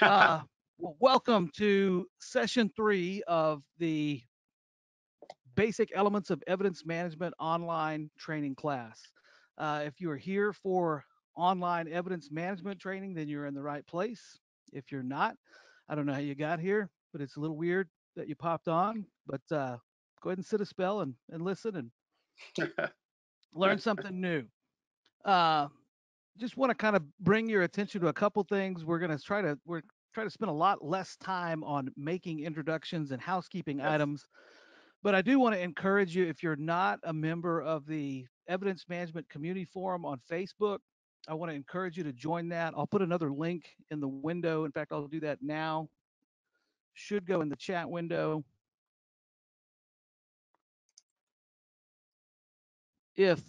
Uh, well, welcome to session three of the Basic Elements of Evidence Management online training class. Uh, if you are here for online evidence management training, then you're in the right place. If you're not, I don't know how you got here, but it's a little weird that you popped on. But uh, go ahead and sit a spell and, and listen and learn something new. Uh, just want to kind of bring your attention to a couple things. We're going to try to we're try to spend a lot less time on making introductions and housekeeping yes. items. But I do want to encourage you if you're not a member of the Evidence Management Community Forum on Facebook, I want to encourage you to join that. I'll put another link in the window. In fact, I'll do that now. Should go in the chat window. If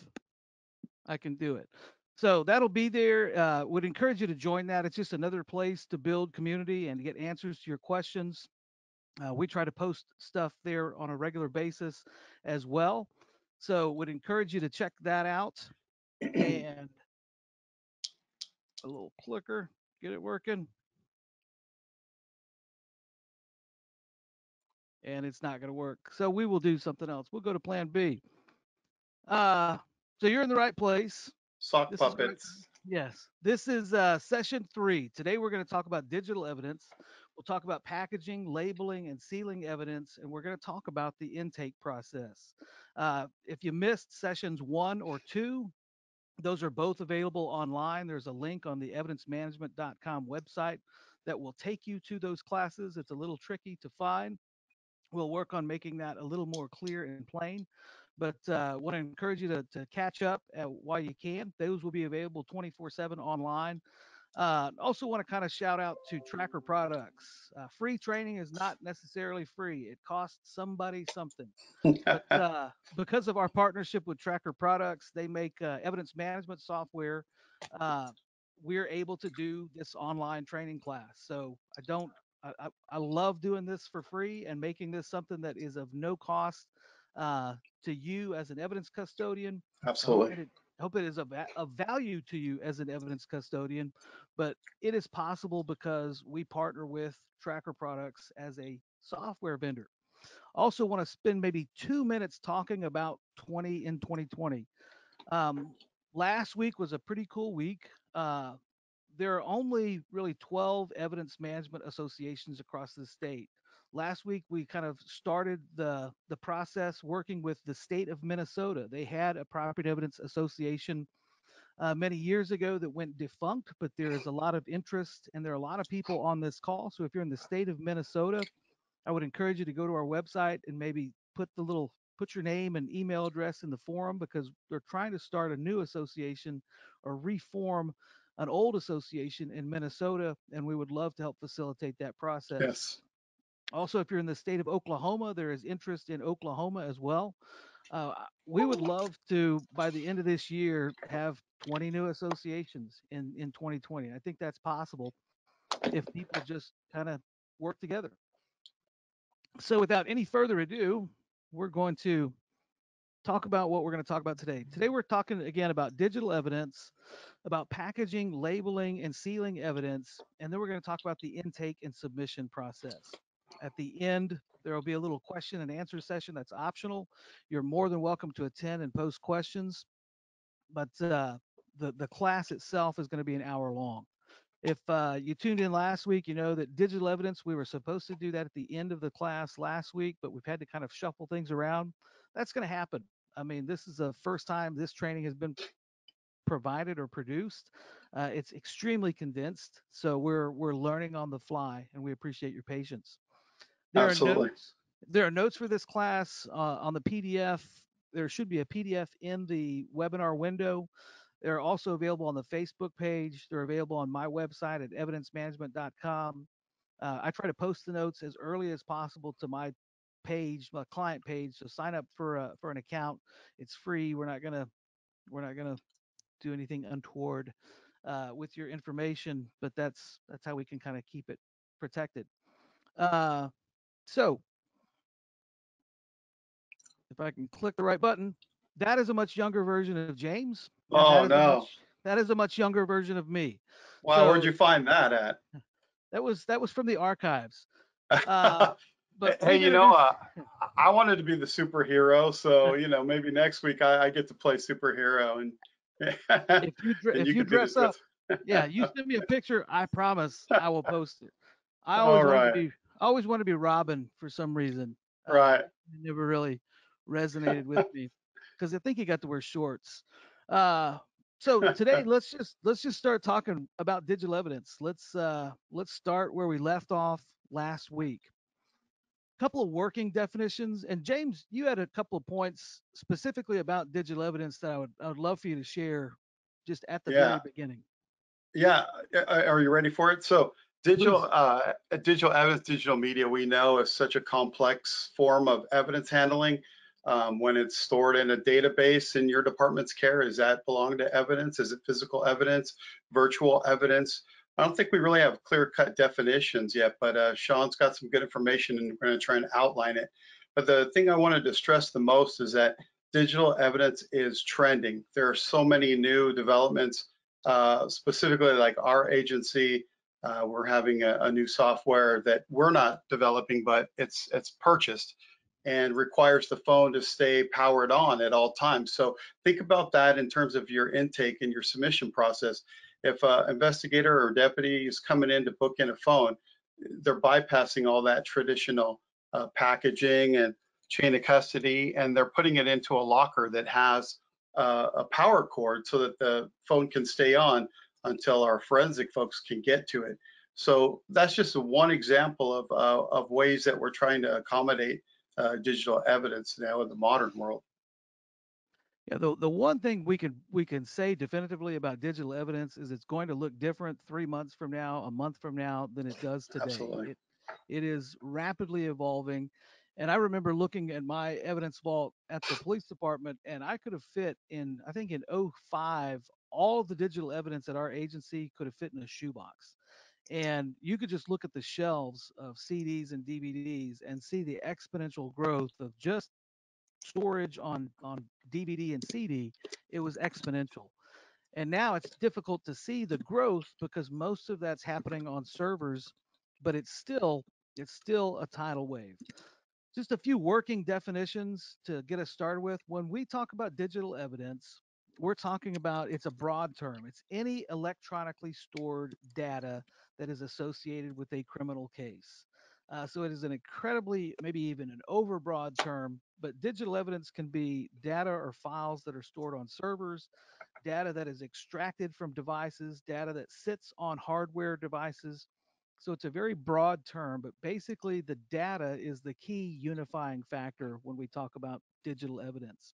I can do it. So that'll be there. Uh, would encourage you to join that. It's just another place to build community and get answers to your questions. Uh, we try to post stuff there on a regular basis as well. So would encourage you to check that out. and a little clicker, get it working. And it's not going to work. So we will do something else. We'll go to plan B. Uh, so you're in the right place. Sock this puppets. yes, this is uh, session three. Today we're going to talk about digital evidence. We'll talk about packaging, labeling, and sealing evidence, and we're going to talk about the intake process. Uh, if you missed sessions one or two, those are both available online. There's a link on the evidencemanagement.com website that will take you to those classes. It's a little tricky to find. We'll work on making that a little more clear and plain but uh, want to encourage you to, to catch up while you can. Those will be available 24/7 online. Uh, also, want to kind of shout out to Tracker Products. Uh, free training is not necessarily free; it costs somebody something. but uh, because of our partnership with Tracker Products, they make uh, evidence management software. Uh, we're able to do this online training class. So I don't. I, I love doing this for free and making this something that is of no cost uh, to you as an evidence custodian. Absolutely. I hope it, hope it is of, of value to you as an evidence custodian, but it is possible because we partner with Tracker Products as a software vendor. Also, want to spend maybe two minutes talking about 20 in 2020. Um, last week was a pretty cool week. Uh, there are only really 12 evidence management associations across the state last week we kind of started the the process working with the state of Minnesota. They had a property evidence association uh, many years ago that went defunct, but there is a lot of interest and there are a lot of people on this call. So if you're in the state of Minnesota, I would encourage you to go to our website and maybe put the little put your name and email address in the forum because they're trying to start a new association or reform an old association in Minnesota, and we would love to help facilitate that process. Yes. Also, if you're in the state of Oklahoma, there is interest in Oklahoma as well. Uh, we would love to, by the end of this year, have 20 new associations in, in 2020. I think that's possible if people just kind of work together. So, without any further ado, we're going to talk about what we're going to talk about today. Today, we're talking again about digital evidence, about packaging, labeling, and sealing evidence, and then we're going to talk about the intake and submission process. At the end, there will be a little question and answer session that's optional. You're more than welcome to attend and post questions, but uh, the, the class itself is going to be an hour long. If uh, you tuned in last week, you know that digital evidence, we were supposed to do that at the end of the class last week, but we've had to kind of shuffle things around. That's going to happen. I mean, this is the first time this training has been provided or produced. Uh, it's extremely condensed, so we're we're learning on the fly, and we appreciate your patience. There Absolutely. Are notes, there are notes for this class uh, on the PDF. There should be a PDF in the webinar window. They're also available on the Facebook page. They're available on my website at evidencemanagement.com. Uh, I try to post the notes as early as possible to my page, my client page. So sign up for a, for an account. It's free. We're not gonna we're not gonna do anything untoward uh, with your information, but that's that's how we can kind of keep it protected. Uh, so if I can click the right button, that is a much younger version of James. Oh no. Much, that is a much younger version of me. Wow, so, where'd you find that at? that was that was from the archives. Uh, but hey, you know, uh, I wanted to be the superhero, so you know, maybe next week I, I get to play superhero, and, if you dre- and if you you dress up, yeah, you send me a picture. I promise I will post it. I always right. to be I always want to be Robin for some reason. Uh, Right. it never really resonated with me because I think he got to wear shorts. Uh, so today let's just let's just start talking about digital evidence. Let's uh, let's start where we left off last week. A couple of working definitions, and James, you had a couple of points specifically about digital evidence that I would I would love for you to share just at the very beginning. Yeah, uh, are you ready for it? So digital, uh, digital evidence, digital media, we know is such a complex form of evidence handling. Um, when it's stored in a database in your department's care, does that belong to evidence? Is it physical evidence, virtual evidence? I don't think we really have clear-cut definitions yet, but uh, Sean's got some good information, and we're going to try and outline it. But the thing I wanted to stress the most is that digital evidence is trending. There are so many new developments uh, specifically like our agency, uh, we're having a, a new software that we're not developing, but it's it's purchased and requires the phone to stay powered on at all times. So think about that in terms of your intake and your submission process. If an investigator or deputy is coming in to book in a phone, they're bypassing all that traditional uh, packaging and chain of custody, and they're putting it into a locker that has uh, a power cord so that the phone can stay on until our forensic folks can get to it. So that's just one example of, uh, of ways that we're trying to accommodate uh, digital evidence now in the modern world. Yeah, the the one thing we can we can say definitively about digital evidence is it's going to look different three months from now, a month from now than it does today. Absolutely. It it is rapidly evolving. And I remember looking at my evidence vault at the police department, and I could have fit in, I think in 05, all the digital evidence at our agency could have fit in a shoebox. And you could just look at the shelves of CDs and DVDs and see the exponential growth of just storage on on DVD and CD, it was exponential. And now it's difficult to see the growth because most of that's happening on servers, but it's still it's still a tidal wave. Just a few working definitions to get us started with. When we talk about digital evidence, we're talking about it's a broad term. It's any electronically stored data that is associated with a criminal case. Uh, so it is an incredibly, maybe even an overbroad term, but digital evidence can be data or files that are stored on servers, data that is extracted from devices, data that sits on hardware devices. So it's a very broad term, but basically the data is the key unifying factor when we talk about digital evidence.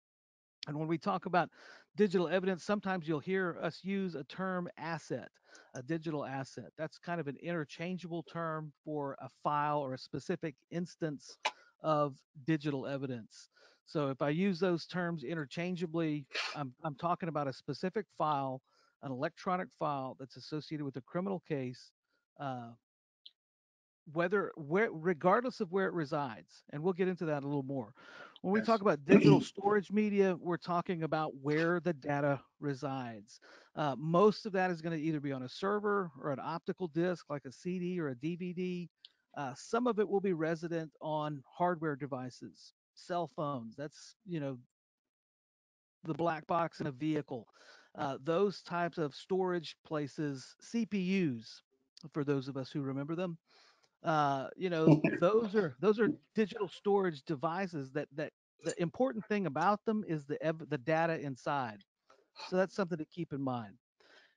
And when we talk about digital evidence, sometimes you'll hear us use a term asset, a digital asset. That's kind of an interchangeable term for a file or a specific instance of digital evidence. So if I use those terms interchangeably, I'm, I'm talking about a specific file, an electronic file that's associated with a criminal case, uh, whether where regardless of where it resides and we'll get into that a little more. When we Yes. talk about digital storage media we're talking about where the data resides. Uh, most of that is going to either be on a server or an optical disc like a cd or a dvd uh, some of it will be resident on hardware devices cell phones that's you know the black box in a vehicle. Uh, those types of storage places cpus for those of us who remember them uh, you know, those are those are digital storage devices that that the important thing about them is the ev- the data inside. So that's something to keep in mind.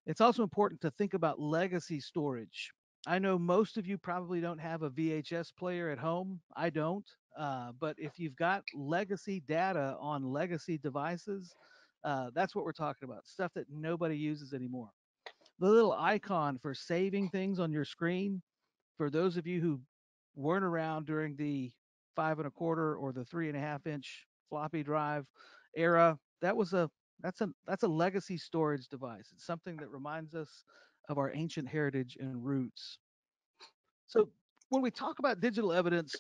It's also important to think about legacy storage. I know most of you probably don't have a VHS player at home. I don't. Uh, but if you've got legacy data on legacy devices, uh, that's what we're talking about. Stuff that nobody uses anymore. The little icon for saving things on your screen for those of you who weren't around during the five and a quarter or the three and a half inch floppy drive era, that was a that's a that's a legacy storage device. It's something that reminds us of our ancient heritage and roots. So when we talk about digital evidence,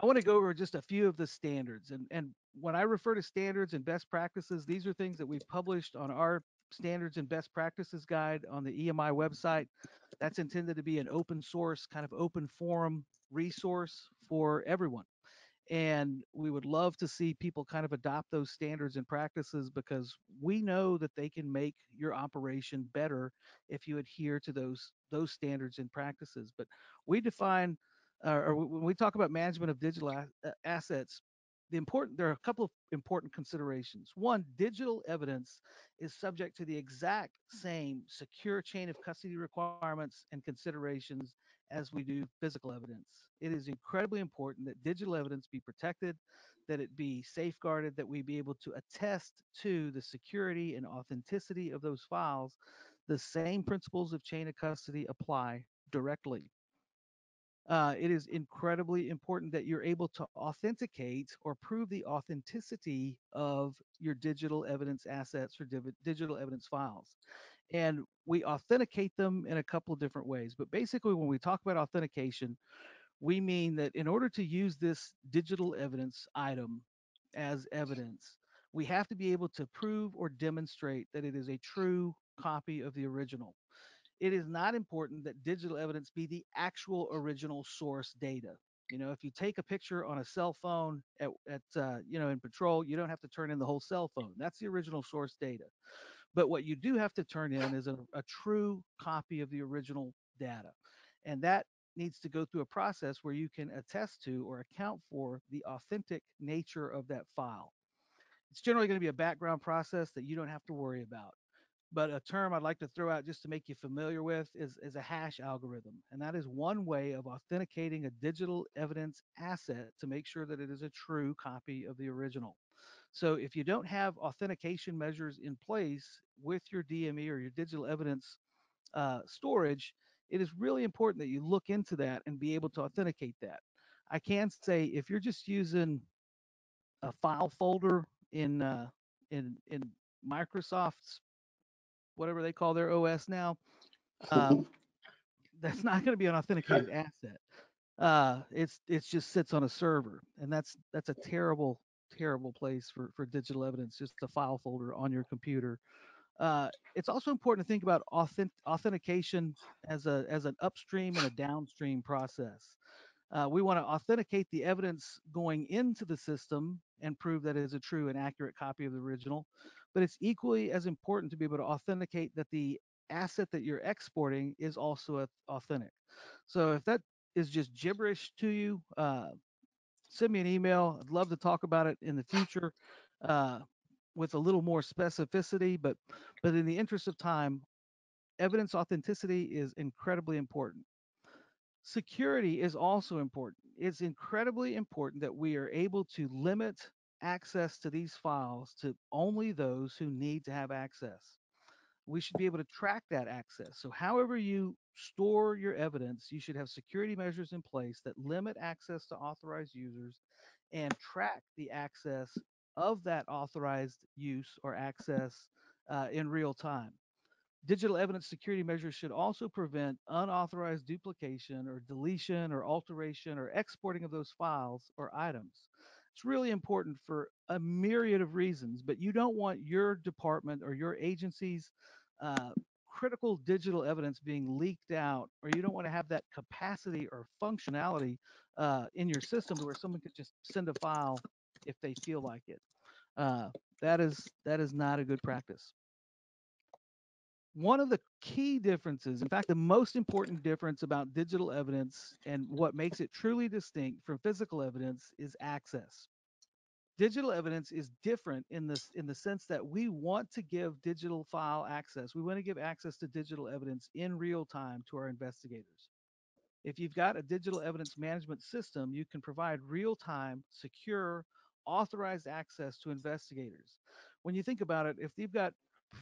I want to go over just a few of the standards. And and when I refer to standards and best practices, these are things that we've published on our standards and best practices guide on the EMI website. That's intended to be an open source, kind of open forum resource for everyone. And we would love to see people kind of adopt those standards and practices because we know that they can make your operation better if you adhere to those those standards and practices. But we define, uh, or when we talk about management of digital assets, the important there are a couple of important considerations. One, digital evidence is subject to the exact same secure chain of custody requirements and considerations as we do physical evidence. It is incredibly important that digital evidence be protected, that it be safeguarded, that we be able to attest to the security and authenticity of those files. The same principles of chain of custody apply directly uh, it is incredibly important that you're able to authenticate or prove the authenticity of your digital evidence assets or divi- digital evidence files. And we authenticate them in a couple of different ways. But basically, when we talk about authentication, we mean that in order to use this digital evidence item as evidence, we have to be able to prove or demonstrate that it is a true copy of the original it is not important that digital evidence be the actual original source data. You know, if you take a picture on a cell phone at, at uh, you know, in patrol, you don't have to turn in the whole cell phone. That's the original source data. But what you do have to turn in is a, a true copy of the original data. And that needs to go through a process where you can attest to or account for the authentic nature of that file. It's generally going to be a background process that you don't have to worry about. But a term I'd like to throw out just to make you familiar with is, is a hash algorithm. And that is one way of authenticating a digital evidence asset to make sure that it is a true copy of the original. So if you don't have authentication measures in place with your DME or your digital evidence uh, storage, it is really important that you look into that and be able to authenticate that. I can say if you're just using a file folder in uh, in in Microsoft's whatever they call their OS now, uh, that's not going to be an authenticated asset. Uh, it's it's just sits on a server, and that's that's a terrible terrible place for for digital evidence. Just a file folder on your computer. Uh, it's also important to think about authentic, authentication as a as an upstream and a downstream process. Uh, we want to authenticate the evidence going into the system and prove that it is a true and accurate copy of the original. But it's equally as important to be able to authenticate that the asset that you're exporting is also authentic. So if that is just gibberish to you, uh, send me an email. I'd love to talk about it in the future uh, with a little more specificity. But but in the interest of time, evidence authenticity is incredibly important. Security is also important. It's incredibly important that we are able to limit access to these files to only those who need to have access. We should be able to track that access. So, however you store your evidence, you should have security measures in place that limit access to authorized users and track the access of that authorized use or access uh, in real time. Digital evidence security measures should also prevent unauthorized duplication or deletion or alteration or exporting of those files or items. It's really important for a myriad of reasons, but you don't want your department or your agency's uh, critical digital evidence being leaked out, or you don't want to have that capacity or functionality uh, in your system where someone could just send a file if they feel like it. Uh, that is that is not a good practice one of the key differences, in fact, the most important difference about digital evidence and what makes it truly distinct from physical evidence is access. Digital evidence is different in this in the sense that we want to give digital file access. We want to give access to digital evidence in real time to our investigators. If you've got a digital evidence management system, you can provide real-time, secure, authorized access to investigators. When you think about it, if you've got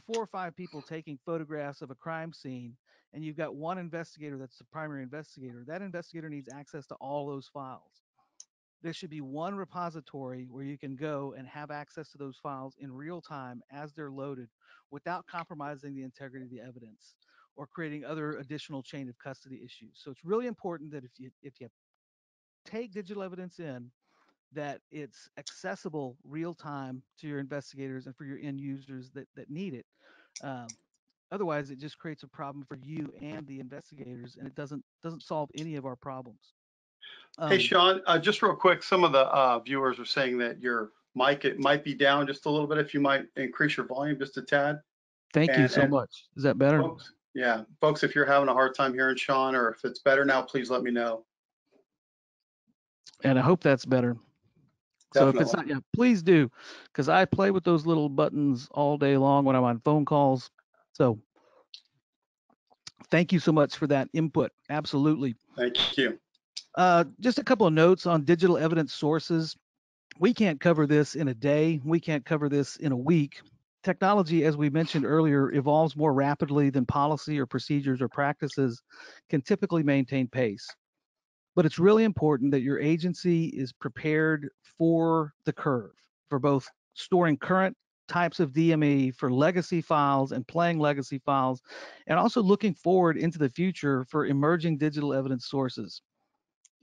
four or five people taking photographs of a crime scene and you've got one investigator that's the primary investigator, that investigator needs access to all those files. There should be one repository where you can go and have access to those files in real time as they're loaded without compromising the integrity of the evidence or creating other additional chain of custody issues. So it's really important that if you if you take digital evidence in, that it's accessible real time to your investigators and for your end users that, that need it. Um, otherwise, it just creates a problem for you and the investigators, and it doesn't doesn't solve any of our problems. Hey, Um, Sean, uh, just real quick, some of the uh, viewers are saying that your mic, it might be down just a little bit. If you might increase your volume just a tad. thank you so much. Is that better? Folks, yeah, folks, if you're having a hard time hearing Sean or if it's better now, please let me know. and I hope that's better. So if it's not, yeah, please do, because I play with those little buttons all day long when I'm on phone calls. So thank you so much for that input. Absolutely. Thank you. Uh, just a couple of notes on digital evidence sources. We can't cover this in a day. We can't cover this in a week. Technology, as we mentioned earlier, evolves more rapidly than policy or procedures or practices can typically maintain pace. But it's really important that your agency is prepared for the curve, for both storing current types of DME for legacy files and playing legacy files, and also looking forward into the future for emerging digital evidence sources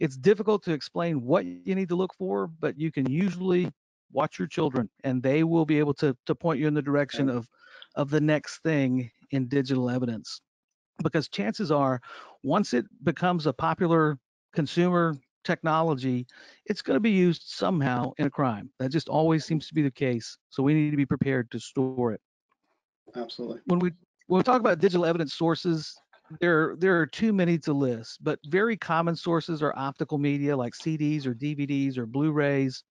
it's difficult to explain what you need to look for, but you can usually watch your children and they will be able to, to point you in the direction of, of the next thing in digital evidence. Because chances are, once it becomes a popular consumer technology, it's going to be used somehow in a crime. That just always seems to be the case. So we need to be prepared to store it Absolutely. when we when we talk about digital evidence sources, there there are too many to list, but very common sources are optical media like CDs or DVDs or Blu-rays,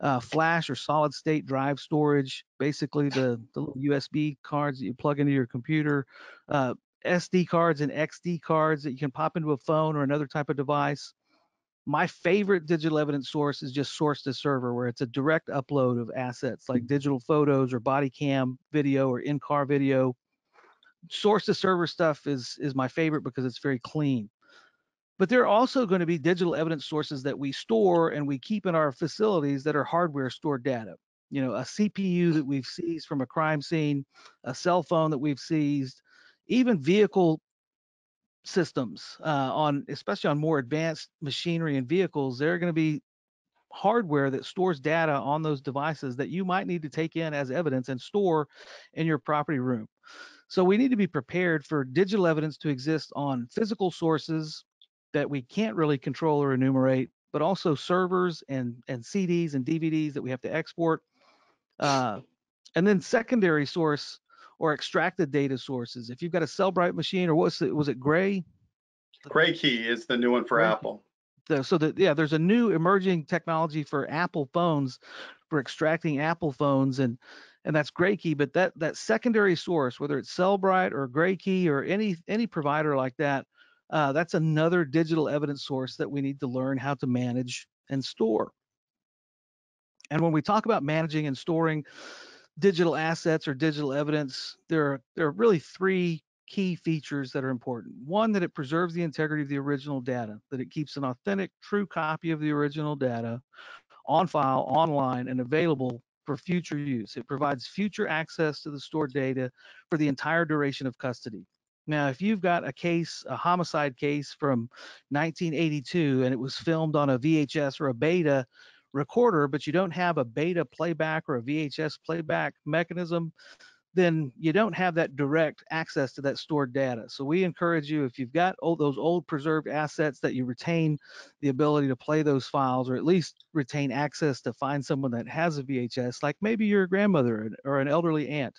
uh, flash or solid state drive storage, basically the, the little USB cards that you plug into your computer, uh, SD cards and XD cards that you can pop into a phone or another type of device. My favorite digital evidence source is just source to server, where it's a direct upload of assets like digital photos or body cam video or in-car video source to server stuff is is my favorite because it's very clean. But there are also going to be digital evidence sources that we store and we keep in our facilities that are hardware stored data. You know, a CPU that we've seized from a crime scene, a cell phone that we've seized, even vehicle systems uh, on, especially on more advanced machinery and vehicles. There are going to be hardware that stores data on those devices that you might need to take in as evidence and store in your property room. So we need to be prepared for digital evidence to exist on physical sources that we can't really control or enumerate, but also servers and, and CDs and DVDs that we have to export. Uh, and then secondary source or extracted data sources. If you've got a Cellebrite machine or what's it, was it Gray? GrayKey is the new one for Gray Apple. The, so that yeah, there's a new emerging technology for Apple phones for extracting Apple phones and and that's GrayKey. But that that secondary source, whether it's Cellebrite or GrayKey or any any provider like that, uh, that's another digital evidence source that we need to learn how to manage and store. And when we talk about managing and storing digital assets or digital evidence, there are there are really three key features that are important. One, that it preserves the integrity of the original data, that it keeps an authentic, true copy of the original data on file, online, and available for future use. It provides future access to the stored data for the entire duration of custody. Now, if you've got a case, a homicide case from 1982, and it was filmed on a VHS or a beta recorder, but you don't have a beta playback or a VHS playback mechanism, then you don't have that direct access to that stored data. So we encourage you, if you've got old, those old preserved assets, that you retain the ability to play those files, or at least retain access to find someone that has a VHS, like maybe your grandmother or an elderly aunt.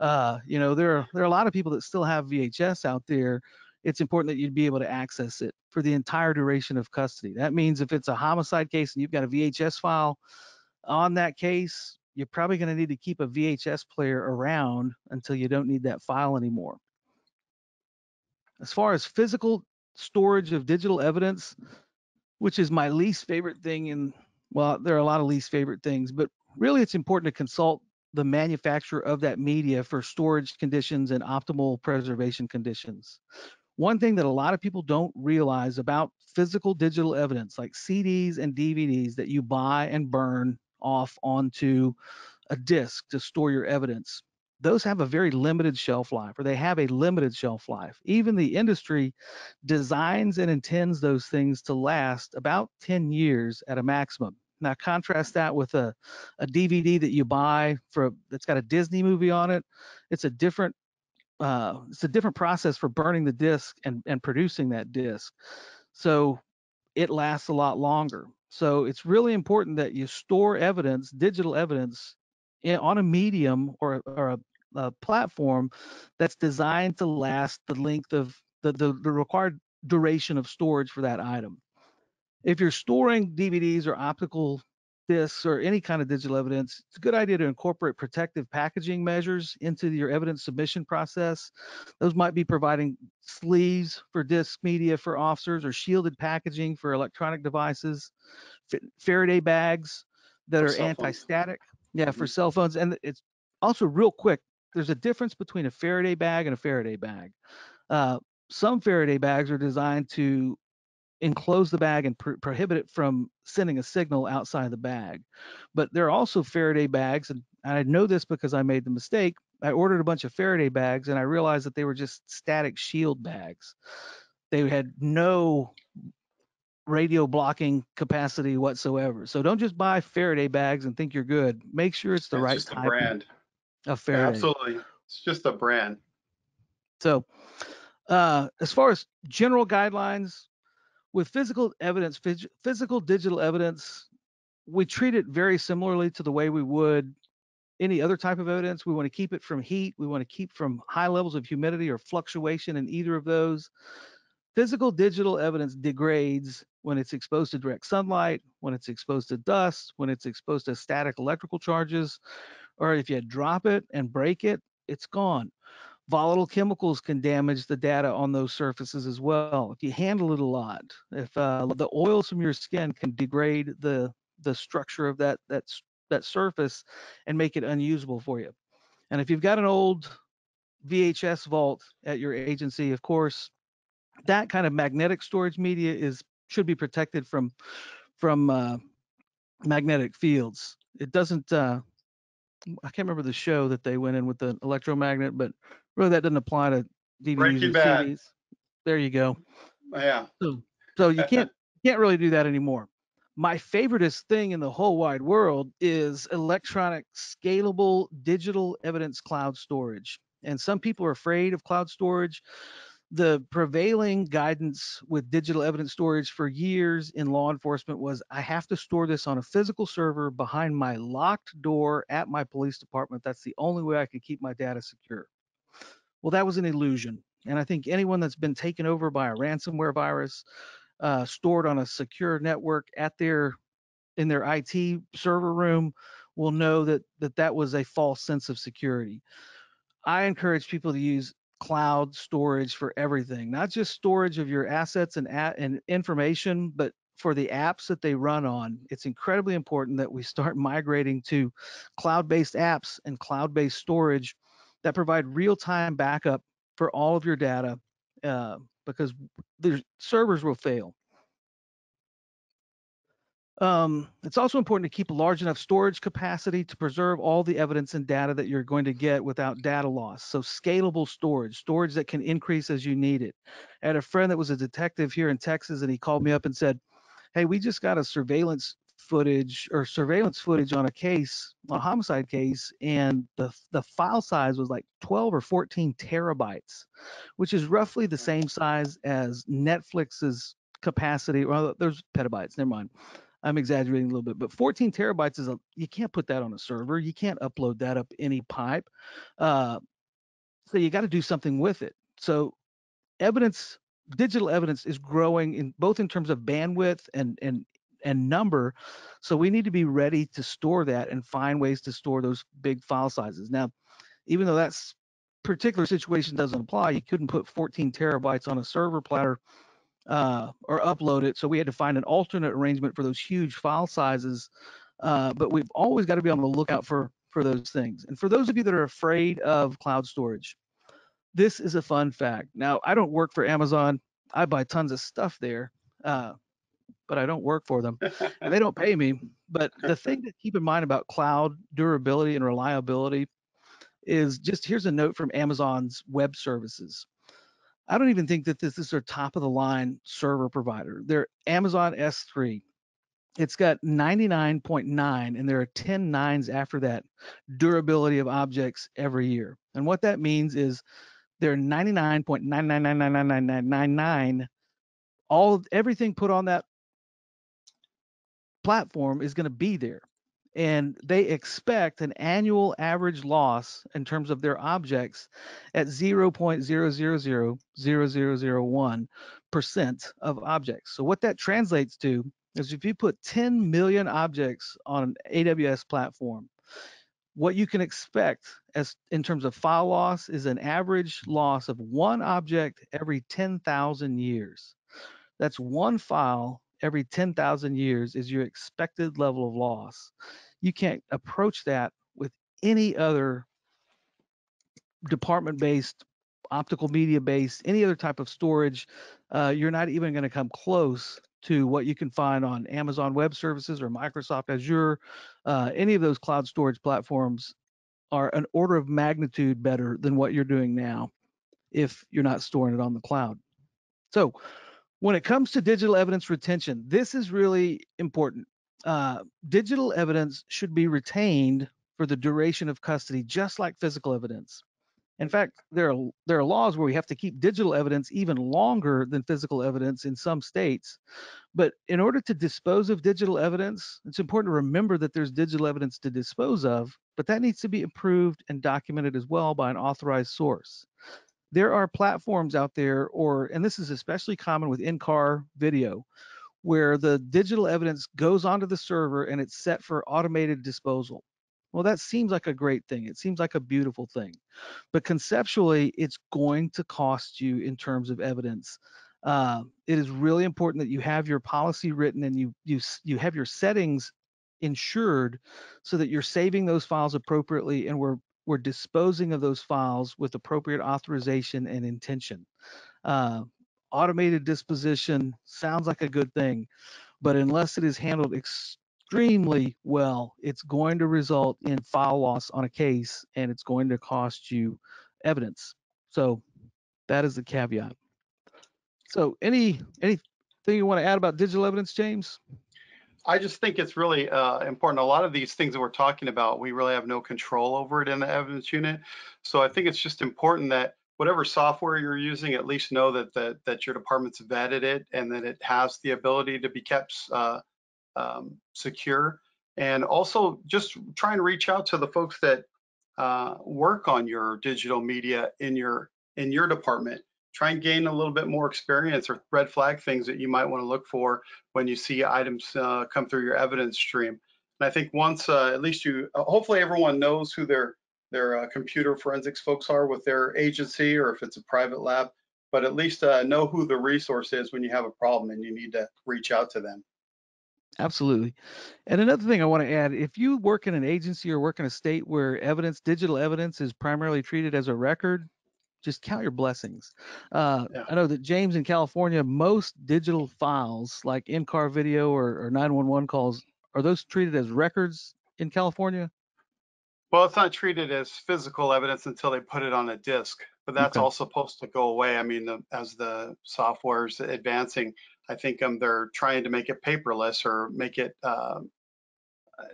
Uh, you know, there are there are a lot of people that still have VHS out there. It's important that you'd be able to access it for the entire duration of custody. That means if it's a homicide case and you've got a VHS file on that case, you're probably going to need to keep a VHS player around until you don't need that file anymore. As far as physical storage of digital evidence, which is my least favorite thing in, well, there are a lot of least favorite things, but really it's important to consult the manufacturer of that media for storage conditions and optimal preservation conditions. One thing that a lot of people don't realize about physical digital evidence like CDs and DVDs that you buy and burn off onto a disk to store your evidence. Those have a very limited shelf life, or they have a limited shelf life. Even the industry designs and intends those things to last about 10 years at a maximum. Now contrast that with a, a DVD that you buy for that's got a Disney movie on it. It's a different uh, it's a different process for burning the disk and, and producing that disk. So it lasts a lot longer. So it's really important that you store evidence, digital evidence, in, on a medium or, or a, a, platform that's designed to last the length of the, the, the required duration of storage for that item. If you're storing DVDs or optical discs or any kind of digital evidence, it's a good idea to incorporate protective packaging measures into your evidence submission process. Those might be providing sleeves for disk media for officers or shielded packaging for electronic devices, Faraday bags that for are anti-static. Yeah, for mm-hmm. cell phones. And it's also real quick, there's a difference between a Faraday bag and a Faraday bag. Uh, some Faraday bags are designed to enclose the bag and prohibit it from sending a signal outside the bag. But there are also Faraday bags, and I know this because I made the mistake. I ordered a bunch of Faraday bags and I realized that they were just static shield bags. They had no radio blocking capacity whatsoever. So don't just buy Faraday bags and think you're good. Make sure it's the it's right just type brand. of Faraday. Absolutely. It's just a brand. So uh, as far as general guidelines, with physical evidence, physical digital evidence, we treat it very similarly to the way we would any other type of evidence. We want to keep it from heat. We want to keep from high levels of humidity or fluctuation in either of those. Physical digital evidence degrades when it's exposed to direct sunlight, when it's exposed to dust, when it's exposed to static electrical charges, or if you drop it and break it, it's gone. Volatile chemicals can damage the data on those surfaces as well. If you handle it a lot, if uh, the oils from your skin can degrade the the structure of that that that surface and make it unusable for you. And if you've got an old VHS vault at your agency, of course, that kind of magnetic storage media is should be protected from from uh, magnetic fields. It doesn't. Uh, I can't remember the show that they went in with the electromagnet, but Really, that doesn't apply to DVDs Breaking Bad. CDs. There you go. Yeah. So, so you uh, can't can't really do that anymore. My favoriteest thing in the whole wide world is electronic scalable digital evidence cloud storage. And some people are afraid of cloud storage. The prevailing guidance with digital evidence storage for years in law enforcement was I have to store this on a physical server behind my locked door at my police department. That's the only way I can keep my data secure. Well, that was an illusion. And I think anyone that's been taken over by a ransomware virus, uh, stored on a secure network at their in their IT server room, will know that that that was a false sense of security. I encourage people to use cloud storage for everything, not just storage of your assets and and information, but for the apps that they run on. It's incredibly important that we start migrating to cloud-based apps and cloud-based storage that provide real-time backup for all of your data uh, because the servers will fail. Um, it's also important to keep a large enough storage capacity to preserve all the evidence and data that you're going to get without data loss. So scalable storage, storage that can increase as you need it. I had a friend that was a detective here in Texas and he called me up and said, hey, we just got a surveillance footage or surveillance footage on a case, a homicide case, and the the file size was like 12 or 14 terabytes, which is roughly the same size as Netflix's capacity. Well, there's petabytes. Never mind. I'm exaggerating a little bit, but 14 terabytes is a you can't put that on a server. You can't upload that up any pipe. Uh, so you got to do something with it. So evidence digital evidence is growing in both in terms of bandwidth and and and number. So we need to be ready to store that and find ways to store those big file sizes. Now, even though that particular situation doesn't apply, you couldn't put 14 terabytes on a server platter uh, or upload it. So we had to find an alternate arrangement for those huge file sizes. Uh, but we've always got to be on the lookout for for those things. And for those of you that are afraid of cloud storage, this is a fun fact. Now, I don't work for Amazon. I buy tons of stuff there. Uh, but I don't work for them and they don't pay me. But the thing to keep in mind about cloud durability and reliability is just here's a note from Amazon's web services. I don't even think that this is their top of the line server provider. They're Amazon S3. It's got 99.9, and there are 10 nines after that durability of objects every year. And what that means is they're 99.9999999 all everything put on that platform is going to be there and they expect an annual average loss in terms of their objects at 0.0000001% of objects. So what that translates to is if you put 10 million objects on an AWS platform, what you can expect as in terms of file loss is an average loss of one object every 10,000 years. That's one file every 10,000 years is your expected level of loss. You can't approach that with any other department based, optical media based, any other type of storage. Uh, you're not even going to come close to what you can find on Amazon Web Services or Microsoft Azure. Uh, any of those cloud storage platforms are an order of magnitude better than what you're doing now if you're not storing it on the cloud. So, when it comes to digital evidence retention, this is really important. Uh, digital evidence should be retained for the duration of custody, just like physical evidence. In fact, there are there are laws where we have to keep digital evidence even longer than physical evidence in some states. But in order to dispose of digital evidence, it's important to remember that there's digital evidence to dispose of, but that needs to be approved and documented as well by an authorized source there are platforms out there or and this is especially common with in-car video where the digital evidence goes onto the server and it's set for automated disposal. Well that seems like a great thing. It seems like a beautiful thing. But conceptually it's going to cost you in terms of evidence. Uh, it is really important that you have your policy written and you you you have your settings insured so that you're saving those files appropriately and we're we're disposing of those files with appropriate authorization and intention. Uh, automated disposition sounds like a good thing, but unless it is handled extremely well, it's going to result in file loss on a case and it's going to cost you evidence. So that is the caveat. So any anything you want to add about digital evidence, James? I just think it's really uh, important. A lot of these things that we're talking about, we really have no control over it in the evidence unit. So I think it's just important that whatever software you're using, at least know that that, that your department's vetted it and that it has the ability to be kept uh, um, secure. And also just try and reach out to the folks that uh, work on your digital media in your in your department try and gain a little bit more experience or red flag things that you might want to look for when you see items uh, come through your evidence stream. And I think once uh, at least you, uh, hopefully everyone knows who their their uh, computer forensics folks are with their agency or if it's a private lab, but at least uh, know who the resource is when you have a problem and you need to reach out to them. Absolutely. And another thing I want to add, if you work in an agency or work in a state where evidence, digital evidence is primarily treated as a record, just count your blessings. Uh, yeah. I know that James in California, most digital files like in-car video or, or 911 calls, are those treated as records in California? Well, it's not treated as physical evidence until they put it on a disk, but that's okay. all supposed to go away. I mean, the, as the software is advancing, I think um, they're trying to make it paperless or make it uh,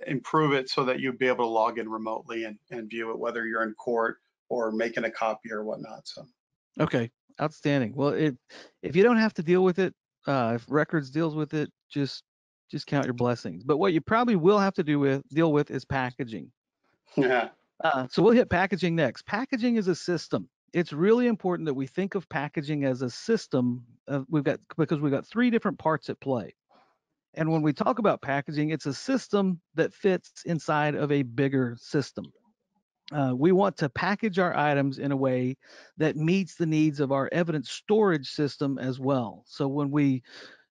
improve it so that you'd be able to log in remotely and, and view it, whether you're in court or making a copy or whatnot. So. Okay, outstanding. Well, if if you don't have to deal with it, uh, if records deals with it, just just count your blessings. But what you probably will have to do with deal with is packaging. Yeah. Uh, so we'll hit packaging next. Packaging is a system. It's really important that we think of packaging as a system. Uh, we've got because we've got three different parts at play. And when we talk about packaging, it's a system that fits inside of a bigger system uh, we want to package our items in a way that meets the needs of our evidence storage system as well. So when we,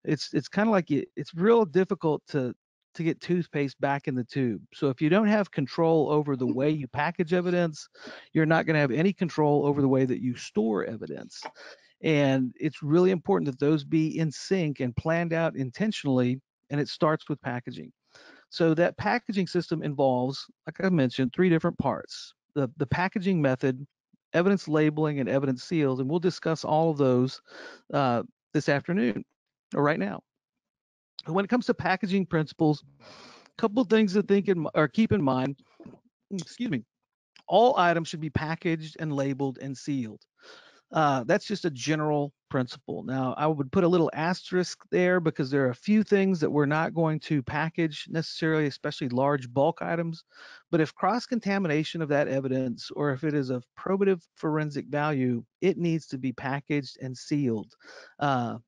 it's it's kind of like it, it's real difficult to to get toothpaste back in the tube. So if you don't have control over the way you package evidence, you're not going to have any control over the way that you store evidence. And it's really important that those be in sync and planned out intentionally. And it starts with packaging. So that packaging system involves, like I mentioned, three different parts. The, the packaging method, evidence labeling, and evidence seals, and we'll discuss all of those uh, this afternoon or right now. When it comes to packaging principles, a couple of things to think in, or keep in mind. Excuse me. All items should be packaged and labeled and sealed. Uh, that's just a general principle. Now, I would put a little asterisk there because there are a few things that we're not going to package necessarily, especially large bulk items. But if cross contamination of that evidence or if it is of probative forensic value, it needs to be packaged and sealed. Uh,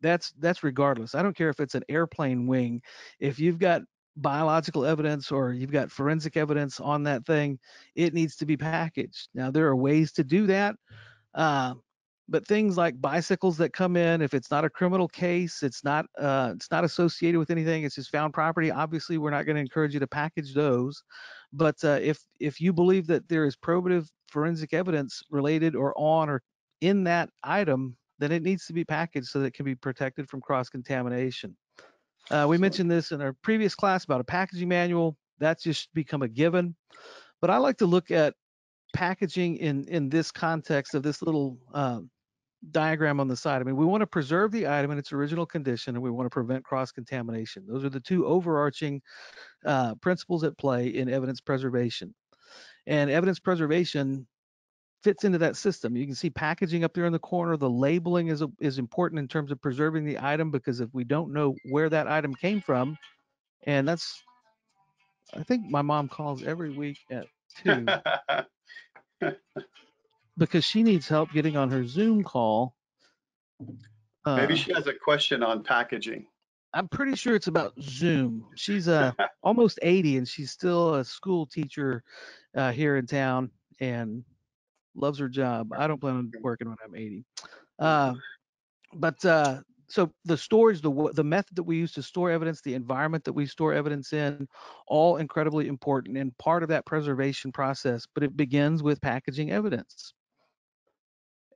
that's that's regardless. I don't care if it's an airplane wing. If you've got biological evidence or you've got forensic evidence on that thing, it needs to be packaged. Now there are ways to do that. Uh, but things like bicycles that come in, if it's not a criminal case, it's not uh, it's not associated with anything, it's just found property. Obviously, we're not going to encourage you to package those. But uh, if if you believe that there is probative forensic evidence related or on or in that item, then it needs to be packaged so that it can be protected from cross contamination. Uh, we mentioned this in our previous class about a packaging manual. That's just become a given. But I like to look at packaging in in this context of this little um, diagram on the side. I mean, we want to preserve the item in its original condition and we want to prevent cross contamination. Those are the two overarching uh, principles at play in evidence preservation. And evidence preservation fits into that system. You can see packaging up there in the corner. The labeling is, a, is important in terms of preserving the item because if we don't know where that item came from, and that's, I think my mom calls every week at two because she needs help getting on her Zoom call. Uh, Maybe she has a question on packaging. I'm pretty sure it's about Zoom. She's uh, almost 80 and she's still a school teacher uh, here in town and loves her job. I don't plan on working when I'm 80. Uh, but uh, so the storage, the the method that we use to store evidence, the environment that we store evidence in, all incredibly important and part of that preservation process. But it begins with packaging evidence.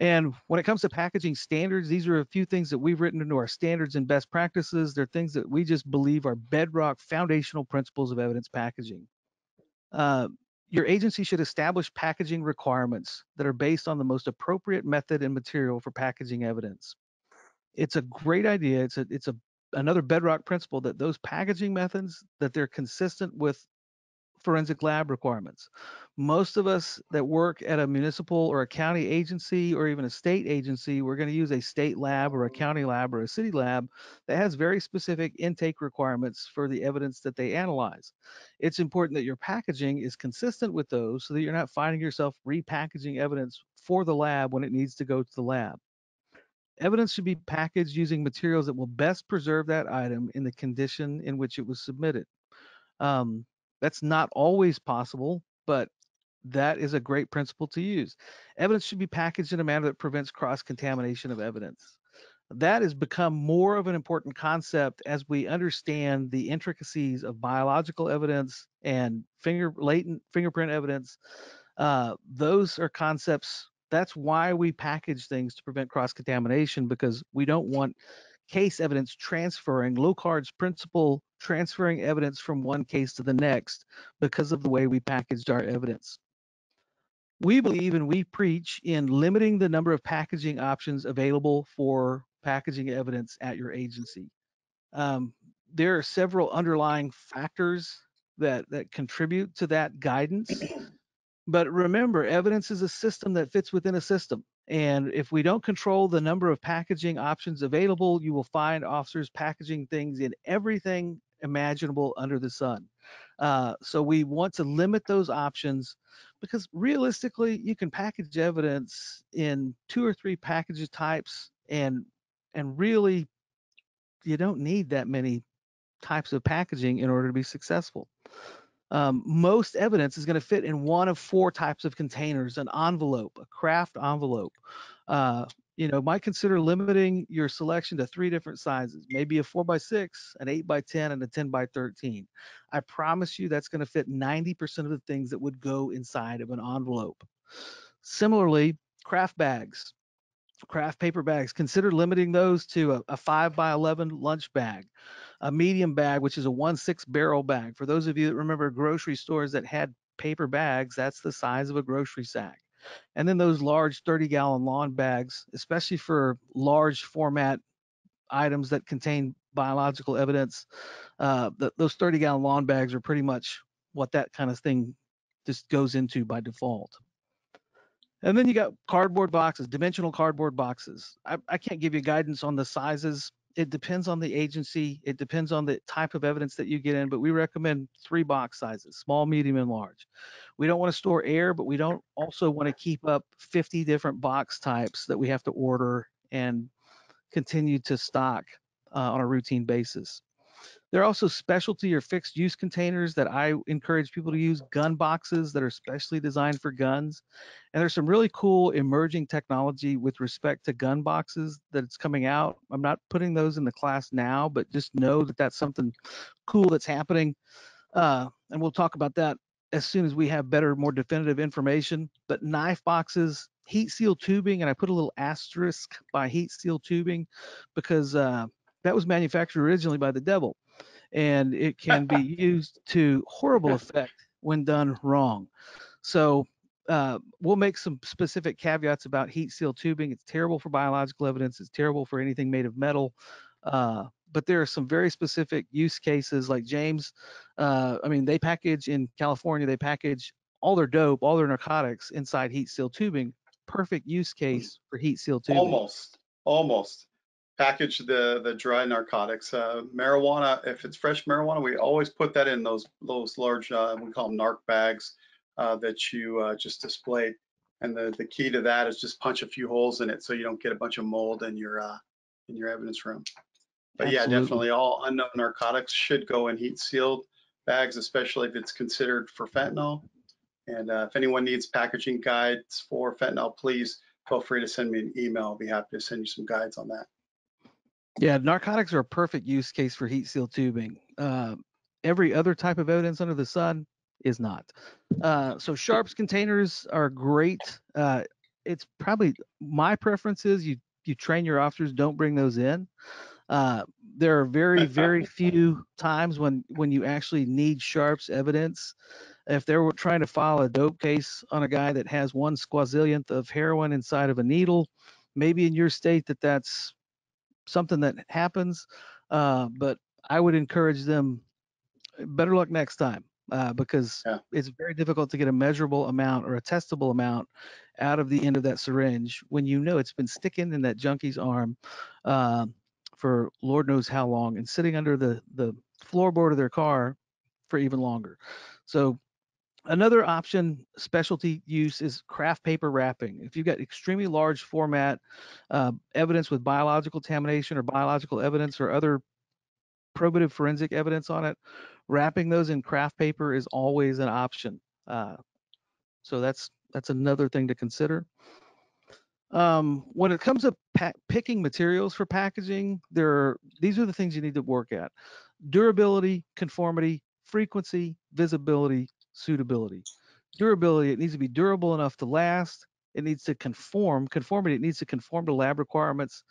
And when it comes to packaging standards, these are a few things that we've written into our standards and best practices. They're things that we just believe are bedrock foundational principles of evidence packaging. Uh, your agency should establish packaging requirements that are based on the most appropriate method and material for packaging evidence. It's a great idea. It's a it's a another bedrock principle that those packaging methods that they're consistent with forensic lab requirements. Most of us that work at a municipal or a county agency or even a state agency, we're going to use a state lab or a mm-hmm. county lab or a city lab that has very specific intake requirements for the evidence that they analyze. It's important that your packaging is consistent with those so that you're not finding yourself repackaging evidence for the lab when it needs to go to the lab. Evidence should be packaged using materials that will best preserve that item in the condition in which it was submitted. Um, that's not always possible, but that is a great principle to use. Evidence should be packaged in a manner that prevents cross contamination of evidence. That has become more of an important concept as we understand the intricacies of biological evidence and finger latent fingerprint evidence. Uh, those are concepts. That's why we package things to prevent cross contamination because we don't want case evidence transferring, Locard's principle transferring evidence from one case to the next because of the way we packaged our evidence. We believe and we preach in limiting the number of packaging options available for packaging evidence at your agency. Um, there are several underlying factors that, that contribute to that guidance. But remember, evidence is a system that fits within a system. And if we don't control the number of packaging options available, you will find officers packaging things in everything imaginable under the sun. Uh, so we want to limit those options because realistically, you can package evidence in two or three package types, and and really, you don't need that many types of packaging in order to be successful. Um, most evidence is going to fit in one of four types of containers an envelope, a kraft envelope. Uh, you know, might consider limiting your selection to three different sizes, maybe a four by six, an eight by 10, and a 10 by 13. I promise you that's going to fit 90% of the things that would go inside of an envelope. Similarly, kraft bags, kraft paper bags, consider limiting those to a, a five by 11 lunch bag a medium bag, which is a one six barrel bag. For those of you that remember grocery stores that had paper bags, that's the size of a grocery sack. And then those large 30 gallon lawn bags, especially for large format items that contain biological evidence, uh, the, those 30 gallon lawn bags are pretty much what that kind of thing just goes into by default. And then you got cardboard boxes, dimensional cardboard boxes. I, I can't give you guidance on the sizes. It depends on the agency. It depends on the type of evidence that you get in, but we recommend three box sizes, small, medium, and large. We don't want to store air, but we don't also want to keep up 50 different box types that we have to order and continue to stock uh, on a routine basis. There are also specialty or fixed use containers that I encourage people to use, gun boxes that are specially designed for guns. And there's some really cool emerging technology with respect to gun boxes that's coming out. I'm not putting those in the class now, but just know that that's something cool that's happening. Uh, and we'll talk about that as soon as we have better, more definitive information. But knife boxes, heat seal tubing, and I put a little asterisk by heat seal tubing because uh, that was manufactured originally by the devil and it can be used to horrible effect when done wrong. So uh, we'll make some specific caveats about heat seal tubing. It's terrible for biological evidence. It's terrible for anything made of metal. Uh, but there are some very specific use cases like James. Uh, I mean, they package in California, they package all their dope, all their narcotics inside heat seal tubing. Perfect use case for heat seal tubing. Almost, almost package the the dry narcotics. Uh, marijuana, if it's fresh marijuana, we always put that in those those large uh, we call them narc bags uh, that you uh, just displayed. And the the key to that is just punch a few holes in it so you don't get a bunch of mold in your uh, in your evidence room. But Absolutely. yeah, definitely all unknown narcotics should go in heat sealed bags, especially if it's considered for fentanyl. And uh, if anyone needs packaging guides for fentanyl, please feel free to send me an email. I'll be happy to send you some guides on that. Yeah, narcotics are a perfect use case for heat seal tubing. Uh, every other type of evidence under the sun is not. Uh, so sharps containers are great. Uh, it's probably my preference is you you train your officers don't bring those in. Uh, there are very very few times when when you actually need sharps evidence. If they were trying to file a dope case on a guy that has one squazillionth of heroin inside of a needle, maybe in your state that that's something that happens. Uh, but I would encourage them better luck next time uh, because Yeah. it's very difficult to get a measurable amount or a testable amount out of the end of that syringe when you know it's been sticking in that junkie's arm uh, for Lord knows how long and sitting under the the floorboard of their car for even longer. So Another option, specialty use, is kraft paper wrapping. If you've got extremely large format uh, evidence with biological contamination or biological evidence or other probative forensic evidence on it, wrapping those in kraft paper is always an option. Uh, so that's that's another thing to consider. Um, when it comes to picking materials for packaging, there are, these are the things you need to work at: durability, conformity, frequency, visibility, suitability. Durability, it needs to be durable enough to last. It needs to conform, conformity, it needs to conform to lab requirements.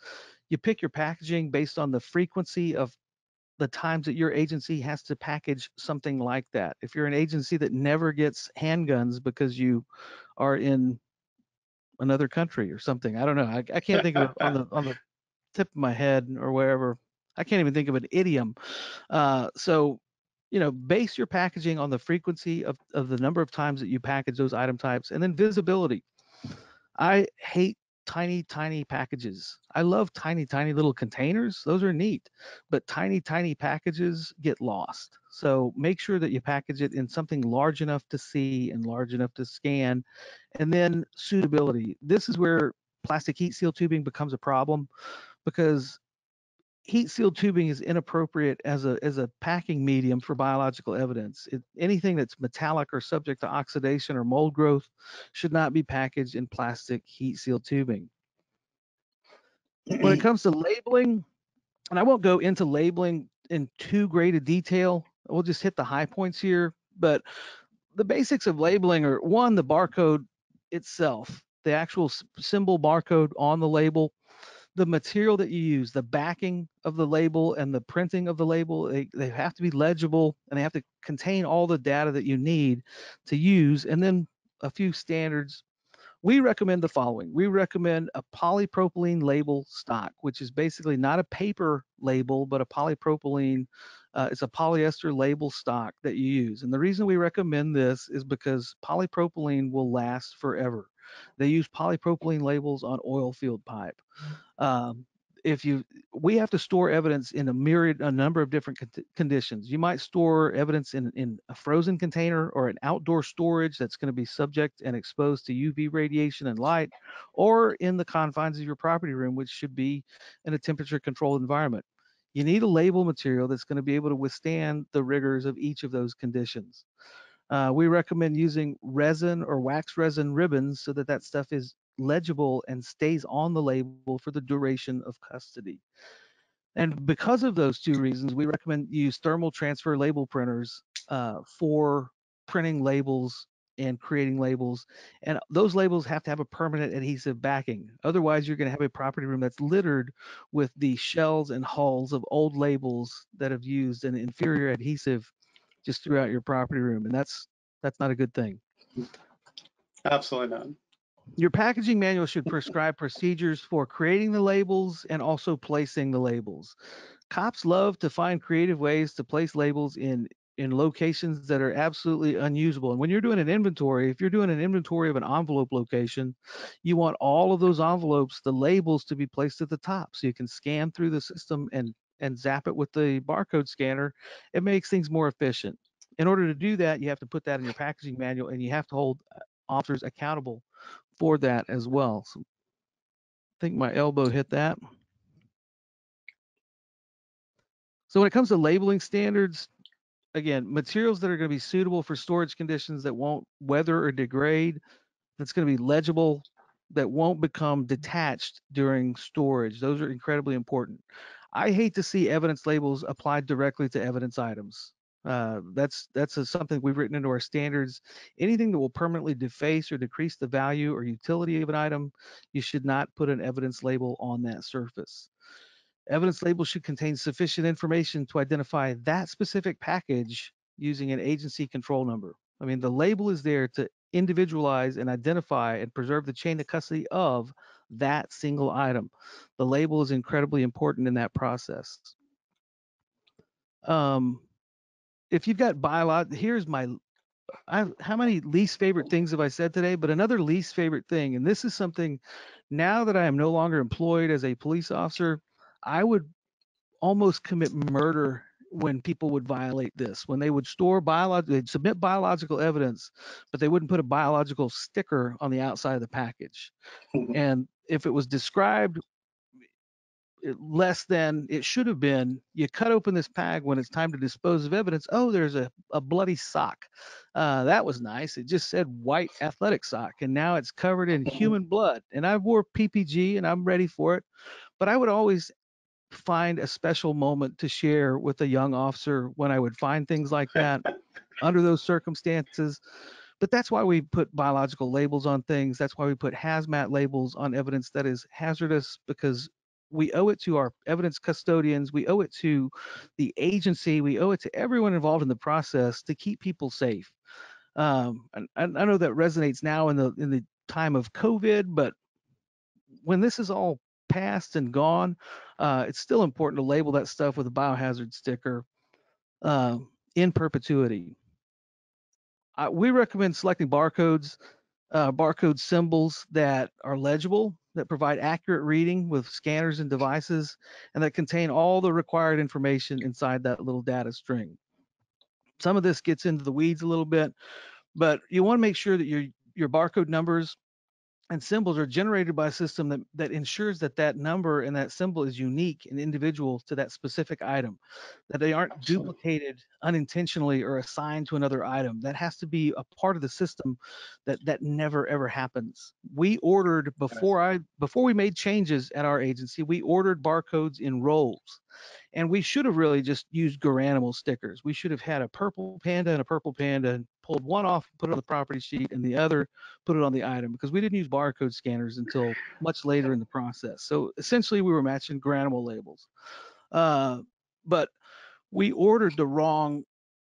You pick your packaging based on the frequency of the times that your agency has to package something like that. If you're an agency that never gets handguns because you are in another country or something, I don't know. I, I can't think of it on the on the tip of my head or wherever. I can't even think of an idiom. Uh, so you know, base your packaging on the frequency of, of the number of times that you package those item types and then visibility. I hate tiny, tiny packages. I love tiny, tiny little containers. Those are neat, but tiny, tiny packages get lost. So make sure that you package it in something large enough to see and large enough to scan. And then suitability. This is where plastic heat seal tubing becomes a problem because heat sealed tubing is inappropriate as a as a packing medium for biological evidence. It, anything that's metallic or subject to oxidation or mold growth should not be packaged in plastic heat sealed tubing. when it comes to labeling, and I won't go into labeling in too great a detail. We'll just hit the high points here, but the basics of labeling are one, the barcode itself, the actual symbol barcode on the label the material that you use, the backing of the label and the printing of the label, they, they have to be legible and they have to contain all the data that you need to use. And then a few standards. We recommend the following. We recommend a polypropylene label stock, which is basically not a paper label, but a polypropylene. Uh, it's a polyester label stock that you use. And the reason we recommend this is because polypropylene will last forever They use polypropylene labels on oil field pipe. Um, if you we have to store evidence in a myriad a number of different con- conditions. You might store evidence in, in a frozen container or an outdoor storage that's going to be subject and exposed to uv radiation and light or in the confines of your property room which should be in a temperature controlled environment. You need a label material that's going to be able to withstand the rigors of each of those conditions uh, we recommend using resin or wax resin ribbons so that that stuff is legible and stays on the label for the duration of custody. And because of those two reasons, we recommend use thermal transfer label printers uh, for printing labels and creating labels. And those labels have to have a permanent adhesive backing. Otherwise, you're going to have a property room that's littered with the shells and hulls of old labels that have used an inferior adhesive just throughout your property room. And that's that's not a good thing. Mm. Absolutely not. Your packaging manual should prescribe procedures for creating the labels and also placing the labels. Cops love to find creative ways to place labels in in locations that are absolutely unusable. And when you're doing an inventory, if you're doing an inventory of an envelope location, you want all of those envelopes, the labels to be placed at the top so you can scan through the system and and zap it with the barcode scanner. It makes things more efficient. In order to do that, you have to put that in your packaging manual and you have to hold uh, officers accountable for that as well. So I think my elbow hit that. So when it comes to labeling standards, again, materials that are going to be suitable for storage conditions that won't weather or degrade, that's going to be legible, that won't become detached during storage. Those are incredibly important. I hate to see evidence labels applied directly to evidence items. Uh, that's that's a, something we've written into our standards. Anything that will permanently deface or decrease the value or utility of an item, you should not put an evidence label on that surface. Evidence labels should contain sufficient information to identify that specific package using an agency control number. I mean, the label is there to individualize and identify and preserve the chain of custody of that single item. The label is incredibly important in that process. Um, if you've got biolog, here's my, I, how many least favorite things have I said today? But another least favorite thing, and this is something now that I am no longer employed as a police officer, I would almost commit murder when people would violate this. When they would store biological, they'd submit biological evidence, but they wouldn't put a biological sticker on the outside of the package. and if it was described less than it should have been. You cut open this bag when it's time to dispose of evidence. Oh, there's a, a bloody sock. Uh, that was nice. It just said white athletic sock, and now it's covered in Mm-hmm. human blood. And I wore PPE and I'm ready for it. But I would always find a special moment to share with a young officer when I would find things like that under those circumstances. But that's why we put biological labels on things. That's why we put hazmat labels on evidence that is hazardous because we owe it to our evidence custodians, we owe it to the agency, we owe it to everyone involved in the process to keep people safe. Um, and, and I know that resonates now in the in the time of COVID, but when this is all past and gone, uh, it's still important to label that stuff with a biohazard sticker uh, in perpetuity. Uh, we recommend selecting barcodes, uh, barcode symbols that are legible, that provide accurate reading with scanners and devices, and that contain all the required information inside that little data string. Some of this gets into the weeds a little bit, but you want to make sure that your your barcode numbers and symbols are generated by a system that, that ensures that that number and that symbol is unique and individual to that specific item, that they aren't Absolutely. duplicated unintentionally or assigned to another item. That has to be a part of the system that that never ever happens. We ordered before I before we made changes at our agency, we ordered barcodes in rolls. And we should have really just used Garanimal stickers. We should have had a purple panda and a purple panda and pulled one off, put it on the property sheet, and the other put it on the item because we didn't use barcode scanners until much later in the process. So essentially, we were matching Garanimal labels. Uh, but we ordered the wrong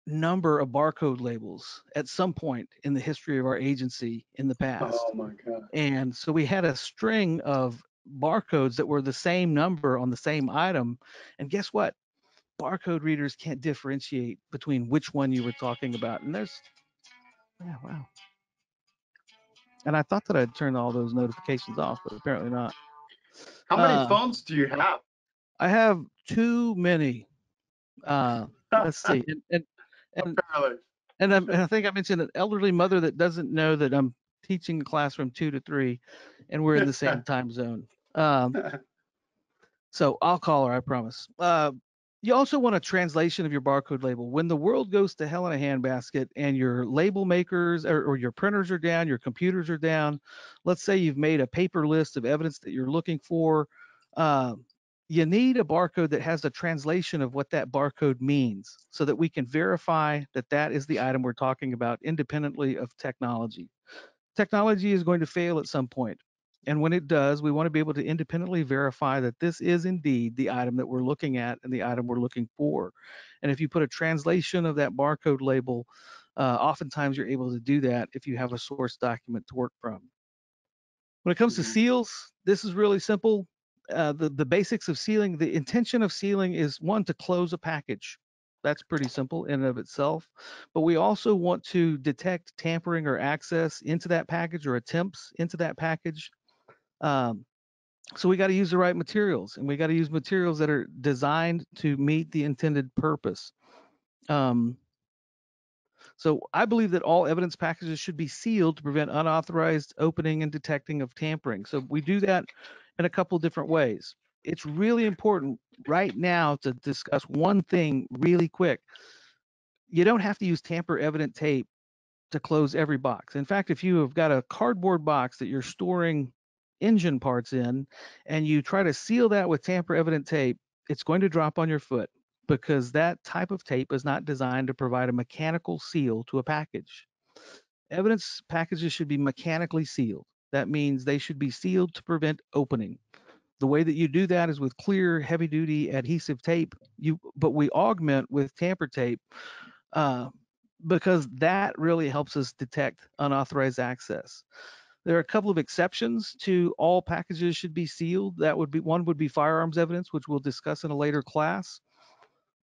number of barcode labels at some point in the history of our agency in the past. Oh my God. And so we had a string of barcodes that were the same number on the same item. And guess what? Barcode readers can't differentiate between which one you were talking about. And there's, yeah, wow. And I thought that I'd turned all those notifications off, but apparently not. How many Uh, phones do you have? I have too many. Uh, let's see. And, and, and, Apparently. and, and I think I mentioned an elderly mother that doesn't know that I'm teaching a class from two to three and we're in the same time zone. Um, So I'll call her, I promise. Uh, you also want a translation of your barcode label. When the world goes to hell in a handbasket and your label makers or, or your printers are down, your computers are down, let's say you've made a paper list of evidence that you're looking for, uh, you need a barcode that has a translation of what that barcode means so that we can verify that that is the item we're talking about independently of technology. Technology is going to fail at some point. And when it does, we want to be able to independently verify that this is indeed the item that we're looking at and the item we're looking for. And if you put a translation of that barcode label, uh, oftentimes you're able to do that if you have a source document to work from. When it comes to Mhm. seals, this is really simple. Uh, the, the basics of sealing, the intention of sealing is one, to close a package. That's pretty simple in and of itself. But we also want to detect tampering or access into that package or attempts into that package. Um, so we got to use the right materials and we got to use materials that are designed to meet the intended purpose. Um, so I believe that all evidence packages should be sealed to prevent unauthorized opening and detecting of tampering. So we do that in a couple different ways. It's really important right now to discuss one thing really quick. You don't have to use tamper evident tape to close every box. In fact, if you have got a cardboard box that you're storing engine parts in and you try to seal that with tamper evident tape, it's going to drop on your foot because that type of tape is not designed to provide a mechanical seal to a package. Evidence packages should be mechanically sealed. That means they should be sealed to prevent opening. The way that you do that is with clear, heavy duty adhesive tape. You, but we augment with tamper tape uh, because that really helps us detect unauthorized access. There are a couple of exceptions to all packages should be sealed. That would be one would be firearms evidence, which we'll discuss in a later class.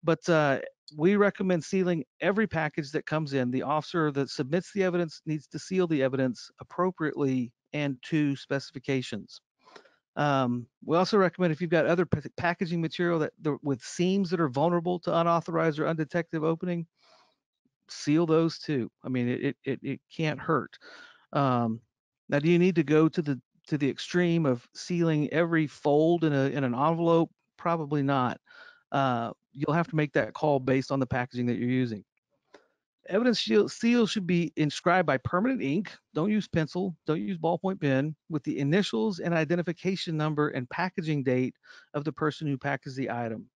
But uh, we recommend sealing every package that comes in. The officer that submits the evidence needs to seal the evidence appropriately and to specifications. Um, we also recommend if you've got other pa- packaging material that with seams that are vulnerable to unauthorized or undetected opening, seal those too. I mean, it it it, it can't hurt. Um, now, do you need to go to the to the extreme of sealing every fold in a in an envelope? Probably not. Uh, you'll have to make that call based on the packaging that you're using. Evidence seal, should be inscribed by permanent ink. Don't use pencil. Don't use ballpoint pen with the initials and identification number and packaging date of the person who packaged the item.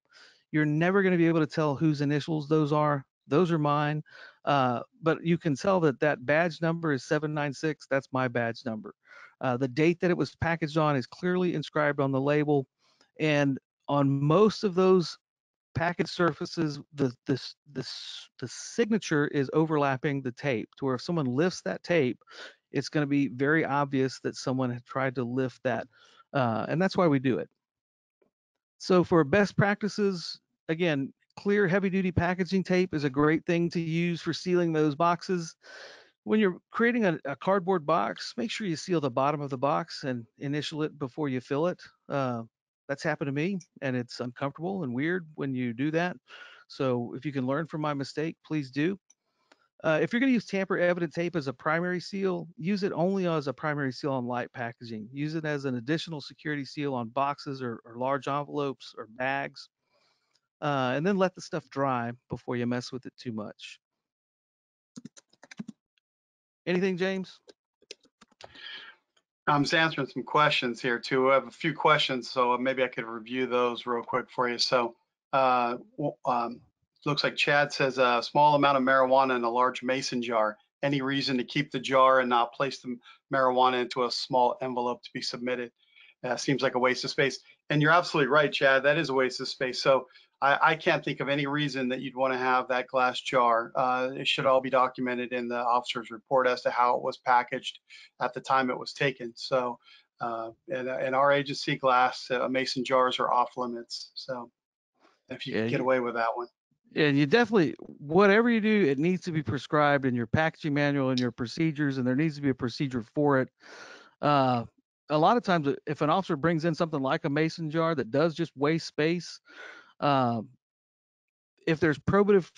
You're never going to be able to tell whose initials those are. Those are mine. Uh, but you can tell that that badge number is 796. That's my badge number. Uh, the date that it was packaged on is clearly inscribed on the label. And on most of those package surfaces, the, the, the, the signature is overlapping the tape to where if someone lifts that tape, it's going to be very obvious that someone had tried to lift that. Uh, and that's why we do it. So for best practices, again, clear heavy duty packaging tape is a great thing to use for sealing those boxes. When you're creating a, a cardboard box, make sure you seal the bottom of the box and initial it before you fill it. Uh, that's happened to me and it's uncomfortable and weird when you do that. So if you can learn from my mistake, please do. Uh, if you're going to use tamper evident tape as a primary seal, use it only as a primary seal on light packaging. Use it as an additional security seal on boxes or, or large envelopes or bags. Uh, and then let the stuff dry before you mess with it too much. Anything, James? I'm just answering some questions here too. I have a few questions, so maybe I could review those real quick for you. So, uh, um, looks like Chad says a small amount of marijuana in a large mason jar. Any reason to keep the jar and not place the marijuana into a small envelope to be submitted? Uh, seems like a waste of space. And you're absolutely right, Chad. That is a waste of space. So I, I can't think of any reason that you'd want to have that glass jar. Uh, it should all be documented in the officer's report as to how it was packaged at the time it was taken. So uh, in, in our agency, glass uh, mason jars are off limits. So if you Yeah, can get away with that one. And you definitely, whatever you do, it needs to be prescribed in your packaging manual and your procedures, and there needs to be a procedure for it. Uh, a lot of times, if an officer brings in something like a mason jar that does just waste space, uh, if there's probative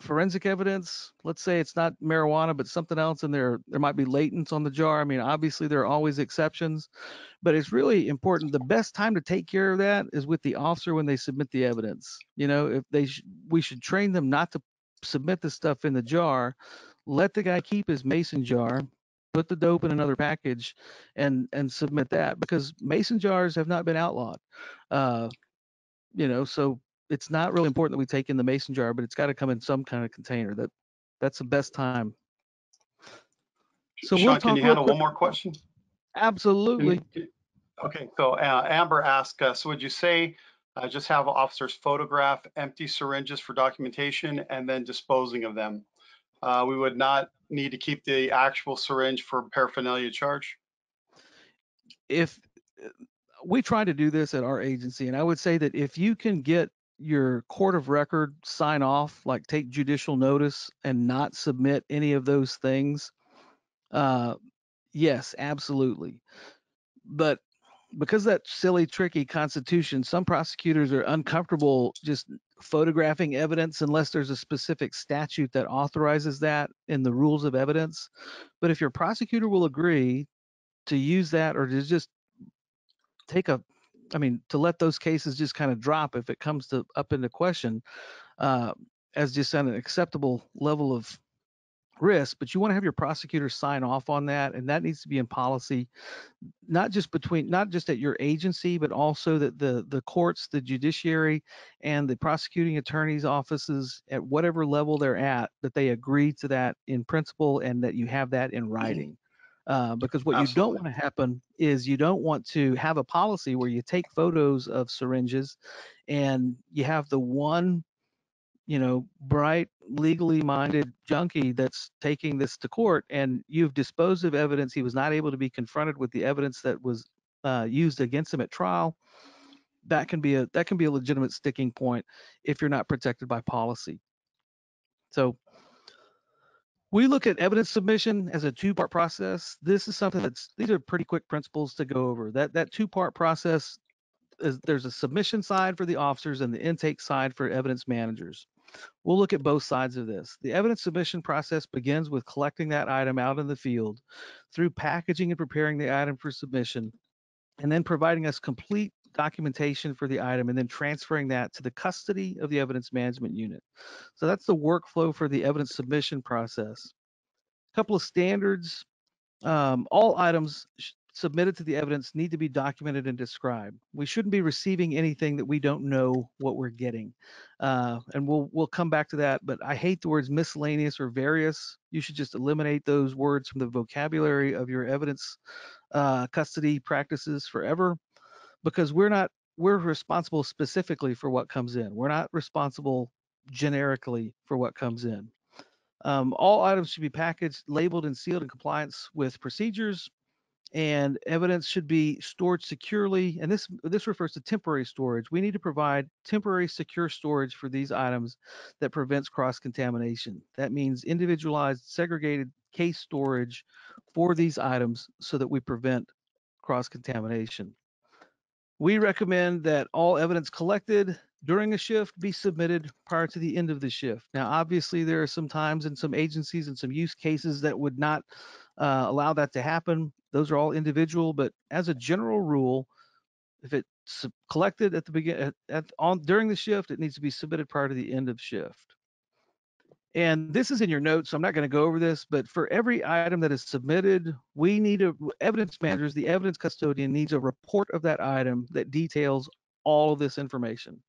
forensic evidence, let's say it's not marijuana, but something else, and there there might be latents on the jar. I mean, obviously there are always exceptions, but it's really important. The best time to take care of that is with the officer when they submit the evidence. You know, if they sh- we should train them not to submit the stuff in the jar. Let the guy keep his mason jar, put the dope in another package, and and submit that because mason jars have not been outlawed. Uh, you know, so it's not really important that we take in the mason jar, but it's got to come in some kind of container. That that's the best time. So Sean, we'll can you handle quick- one more question? Absolutely. Okay, so uh, Amber asked us, would you say uh, just have officers photograph empty syringes for documentation and then disposing of them? Uh, We would not need to keep the actual syringe for paraphernalia charge? if uh, we try to do this at our agency, and I would say that if you can get your court of record sign off, like take judicial notice and not submit any of those things, uh, yes, absolutely. But because that silly, tricky constitution, some prosecutors are uncomfortable just photographing evidence unless there's a specific statute that authorizes that in the rules of evidence. But if your prosecutor will agree to use that or to just take a i mean to let those cases just kind of drop if it comes to up into question uh, as just an acceptable level of risk but you want to have your prosecutor sign off on that and that needs to be in policy not just between not just at your agency but also that the the courts the judiciary and the prosecuting attorneys offices at whatever level they're at that they agree to that in principle and that you have that in writing uh, because what you don't want to happen is you don't want to have a policy where you take photos of syringes and you have the one you know bright legally minded junkie that's taking this to court and you've disposed of evidence he was not able to be confronted with the evidence that was uh, used against him at trial that can be a that can be a legitimate sticking point if you're not protected by policy. So we look at evidence submission as a two-part process. This is something that's these are pretty quick principles to go over. That that two-part process is there's a submission side for the officers and the intake side for evidence managers. We'll look at both sides of this. The evidence submission process begins with collecting that item out in the field through packaging and preparing the item for submission and then providing us complete documentation for the item and then transferring that to the custody of the evidence management unit. So that's the workflow for the evidence submission process. A couple of standards. Um, all items submitted to the evidence need to be documented and described. We shouldn't be receiving anything that we don't know what we're getting. Uh, and we'll we'll come back to that, but I hate the words miscellaneous or various. You should just eliminate those words from the vocabulary of your evidence uh, custody practices forever because we're not we're responsible specifically for what comes in. We're not responsible generically for what comes in. Um, all items should be packaged, labeled, and sealed in compliance with procedures, and evidence should be stored securely. And this this refers to temporary storage. We need to provide temporary secure storage for these items that prevents cross contamination. That means individualized, segregated case storage for these items so that we prevent cross contamination. We recommend that all evidence collected during a shift be submitted prior to the end of the shift. Now, obviously, there are some times and some agencies and some use cases that would not uh, allow that to happen. Those are all individual, but as a general rule, if it's collected at the begin at, at on during the shift, it needs to be submitted prior to the end of shift. And this is in your notes, so I'm not going to go over this, but for every item that is submitted, we need a evidence managers, the evidence custodian needs a report of that item that details all of this information.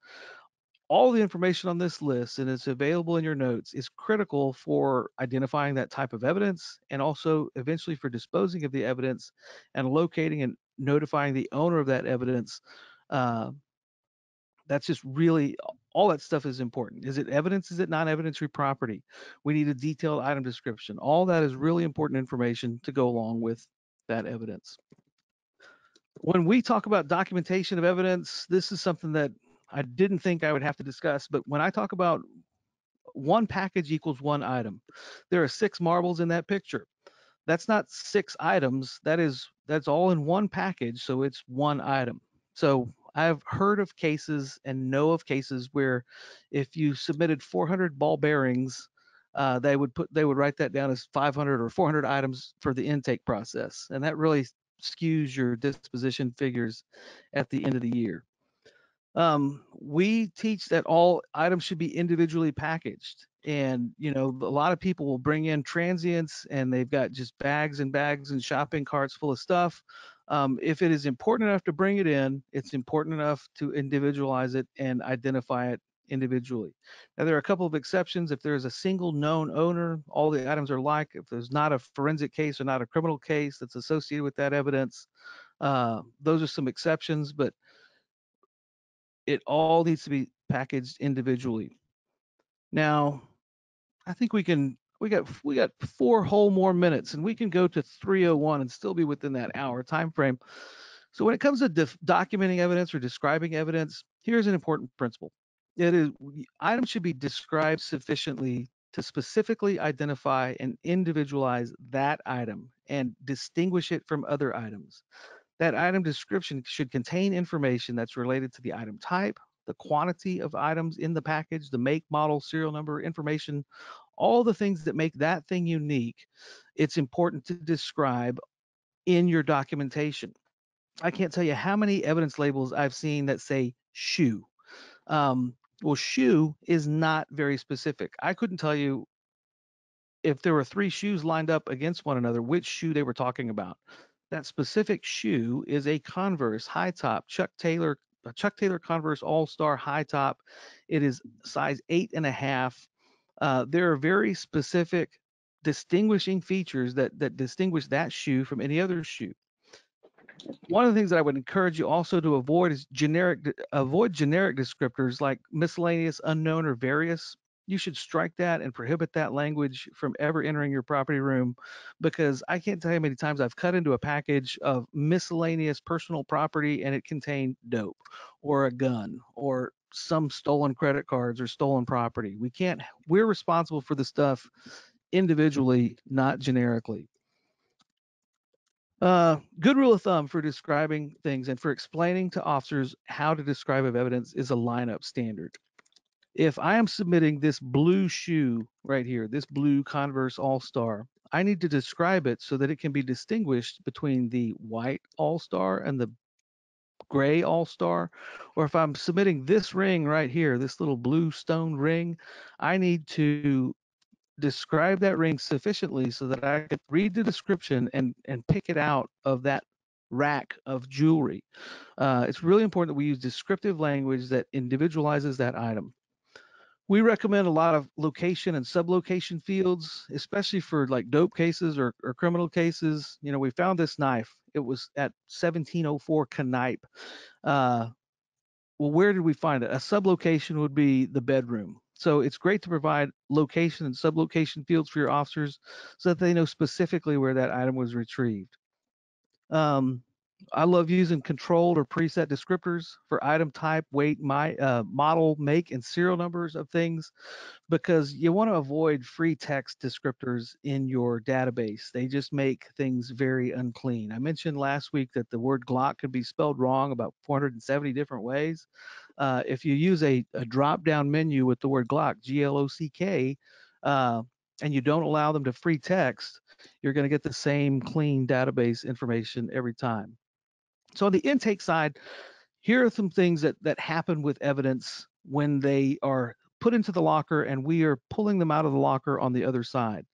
All the information on this list, and it's available in your notes, is critical for identifying that type of evidence and also eventually for disposing of the evidence and locating and notifying the owner of that evidence. Uh, that's just really all that stuff is important. Is it evidence? Is it non-evidentiary property? We need a detailed item description. All that is really important information to go along with that evidence. When we talk about documentation of evidence, this is something that I didn't think I would have to discuss, but when I talk about one package equals one item. There are six marbles in that picture. That's not six items. That is that's all in one package, so it's one item. So I've heard of cases and know of cases where if you submitted 400 ball bearings, uh, they would put they would write that down as 500 or 400 items for the intake process, and that really skews your disposition figures at the end of the year. Um, we teach that all items should be individually packaged. And, you know, a lot of people will bring in transients and they've got just bags and bags and shopping carts full of stuff. Um, if it is important enough to bring it in, it's important enough to individualize it and identify it individually. Now, there are a couple of exceptions. If there's a single known owner, all the items are like. If there's not a forensic case or not a criminal case that's associated with that evidence, uh, those are some exceptions. But it all needs to be packaged individually. Now, I think we can we got we got four whole more minutes and we can go to 301 and still be within that hour time frame. So when it comes to documenting evidence or describing evidence, here's an important principle. It is items should be described sufficiently to specifically identify and individualize that item and distinguish it from other items. That item description should contain information that's related to the item type, the quantity of items in the package, the make, model, serial number, information, all the things that make that thing unique. It's important to describe in your documentation. I can't tell you how many evidence labels I've seen that say shoe. Um, well, shoe is not very specific. I couldn't tell you if there were three shoes lined up against one another, which shoe they were talking about. That specific shoe is a Converse high top Chuck Taylor Chuck Taylor Converse All Star high top. It is size eight and a half. Uh, there are very specific distinguishing features that that distinguish that shoe from any other shoe. One of the things that I would encourage you also to avoid is generic avoid generic descriptors like miscellaneous, unknown, or various you should strike that and prohibit that language from ever entering your property room because I can't tell you how many times I've cut into a package of miscellaneous personal property and it contained dope or a gun or some stolen credit cards or stolen property. We can't, we're responsible for the stuff individually, not generically. Uh, good rule of thumb for describing things and for explaining to officers how to describe of evidence is a lineup standard if I am submitting this blue shoe right here, this blue Converse All Star, I need to describe it so that it can be distinguished between the white All Star and the gray All Star. Or if I'm submitting this ring right here, this little blue stone ring, I need to describe that ring sufficiently so that I can read the description and, and pick it out of that rack of jewelry. Uh, it's really important that we use descriptive language that individualizes that item. We recommend a lot of location and sublocation fields, especially for like dope cases or, or criminal cases. You know, we found this knife. It was at 1704 Kanipe. Uh, well, where did we find it? A sublocation would be the bedroom. So it's great to provide location and sublocation fields for your officers so that they know specifically where that item was retrieved. Um, I love using controlled or preset descriptors for item type, weight, my uh, model, make, and serial numbers of things because you want to avoid free text descriptors in your database. They just make things very unclean. I mentioned last week that the word Glock could be spelled wrong about 470 different ways. Uh, if you use a, a drop-down menu with the word Glock, G-L-O-C-K, uh, and you don't allow them to free text, you're going to get the same clean database information every time. So on the intake side, here are some things that that happen with evidence when they are put into the locker and we are pulling them out of the locker on the other side.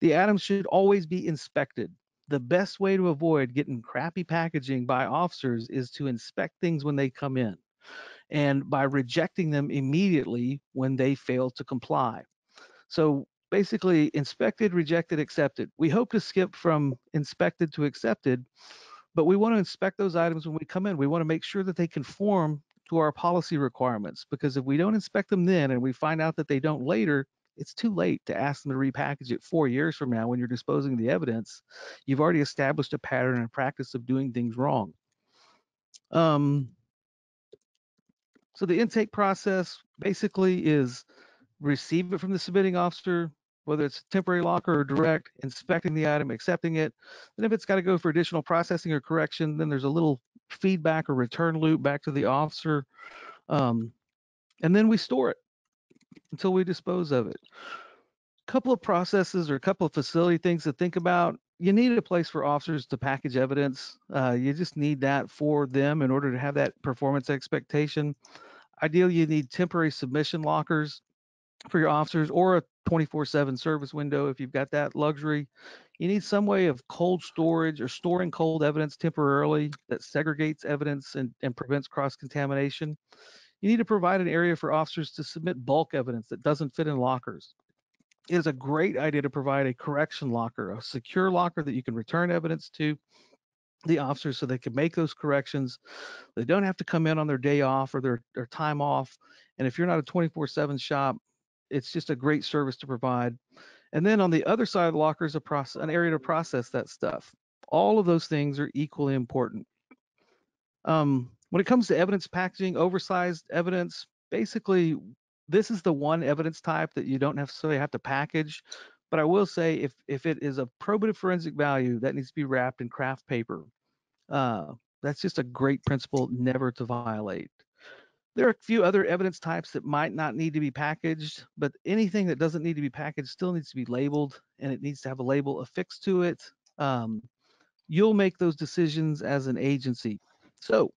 The items should always be inspected. The best way to avoid getting crappy packaging by officers is to inspect things when they come in and by rejecting them immediately when they fail to comply. So basically inspected, rejected, accepted. We hope to skip from inspected to accepted but we want to inspect those items when we come in. We want to make sure that they conform to our policy requirements because if we don't inspect them then and we find out that they don't later, it's too late to ask them to repackage it four years from now when you're disposing of the evidence. You've already established a pattern and practice of doing things wrong. Um, so the intake process basically is receive it from the submitting officer, whether it's temporary locker or direct, inspecting the item, accepting it. Then if it's got to go for additional processing or correction, then there's a little feedback or return loop back to the officer. Um, and then we store it until we dispose of it. A couple of processes or a couple of facility things to think about. You need a place for officers to package evidence. Uh, you just need that for them in order to have that performance expectation. Ideally, you need temporary submission lockers for your officers or a 24/7 service window if you've got that luxury. You need some way of cold storage or storing cold evidence temporarily that segregates evidence and, and prevents cross contamination. You need to provide an area for officers to submit bulk evidence that doesn't fit in lockers. It is a great idea to provide a correction locker, a secure locker that you can return evidence to the officers so they can make those corrections. They don't have to come in on their day off or their, their time off. And if you're not a 24 7 shop, it's just a great service to provide. And then on the other side of the locker is a process, an area to process that stuff. All of those things are equally important. Um, when it comes to evidence packaging, oversized evidence, basically, this is the one evidence type that you don't necessarily have to package. But I will say, if if it is of probative forensic value, that needs to be wrapped in kraft paper. Uh, that's just a great principle never to violate. There are a few other evidence types that might not need to be packaged, but anything that doesn't need to be packaged still needs to be labeled and it needs to have a label affixed to it. Um, you'll make those decisions as an agency. So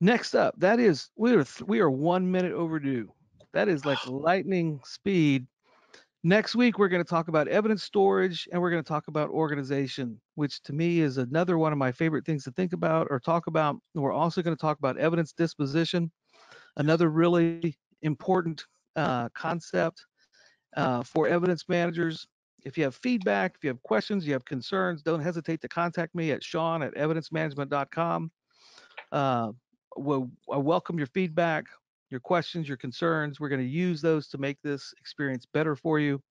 next up, that is we are we are one minute overdue. That is like lightning speed. Next week, we're going to talk about evidence storage and we're going to talk about organization, which to me is another one of my favorite things to think about or talk about. We're also going to talk about evidence disposition, another really important uh, concept uh, for evidence managers. If you have feedback, if you have questions, you have concerns, don't hesitate to contact me at sean at evidencemanagement.com. Uh, we'll, I welcome your feedback your questions, your concerns. We're going to use those to make this experience better for you.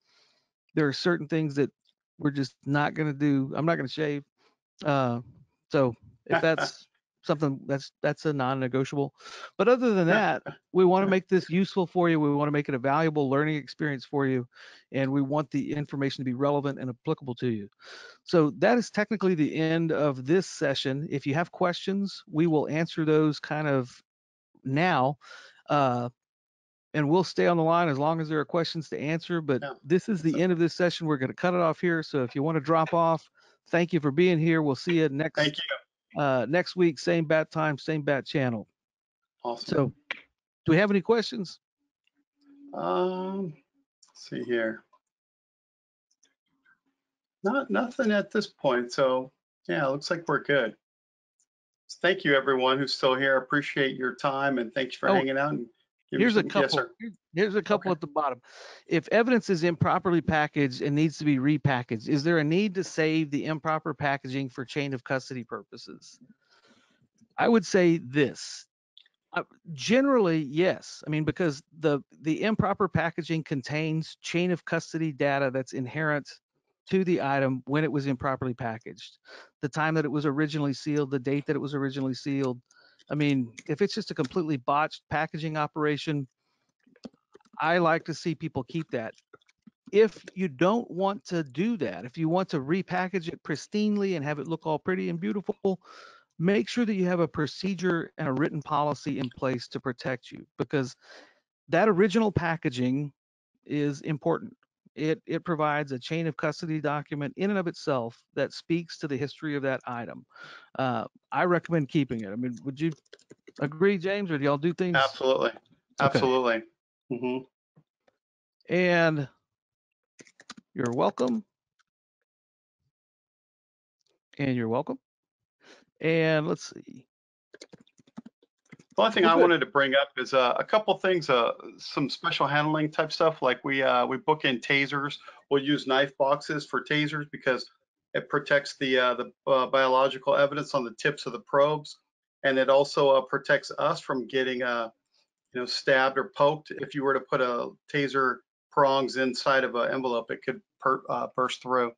There are certain things that we're just not going to do. I'm not going to shave. Uh, so if that's something that's that's a non-negotiable. But other than that, we want to make this useful for you. We want to make it a valuable learning experience for you, and we want the information to be relevant and applicable to you. So that is technically the end of this session. If you have questions, we will answer those kind of now. Uh, and we'll stay on the line as long as there are questions to answer. But Yeah. this is the end of this session. We're going to cut it off here. So if you want to drop off, thank you for being here. We'll see you next Thank you. uh, next week, same bat time, same bat channel. Awesome. So, do we have any questions? Um, let's see here. Not nothing at this point. So yeah, looks like we're good. Thank you everyone who's still here. Appreciate your time and thanks for Oh, hanging out. Here's a some- couple. Yes. Here's a couple Okay. at the bottom. If evidence is improperly packaged and needs to be repackaged, is there a need to save the improper packaging for chain of custody purposes? I would say this. Uh, generally, yes. I mean, because the the improper packaging contains chain of custody data that's inherent to the item when it was improperly packaged. The time that it was originally sealed, the date that it was originally sealed. I mean, if it's just a completely botched packaging operation, I like to see people keep that. If you don't want to do that, if you want to repackage it pristinely and have it look all pretty and beautiful, make sure that you have a procedure and a written policy in place to protect you because that original packaging is important. It it provides a chain of custody document in and of itself that speaks to the history of that item. Uh, I recommend keeping it. I mean, would you agree, James, or do y'all do things? Absolutely. Absolutely. hmm And you're welcome. And you're welcome. And let's see. The only thing I wanted to bring up is uh, a couple things, uh, some special handling type stuff. Like we uh, we book in tasers. We'll use knife boxes for tasers because it protects the uh, the uh, biological evidence on the tips of the probes, and it also uh, protects us from getting uh, you know stabbed or poked. If you were to put a taser prongs inside of an envelope, it could per, uh, burst through.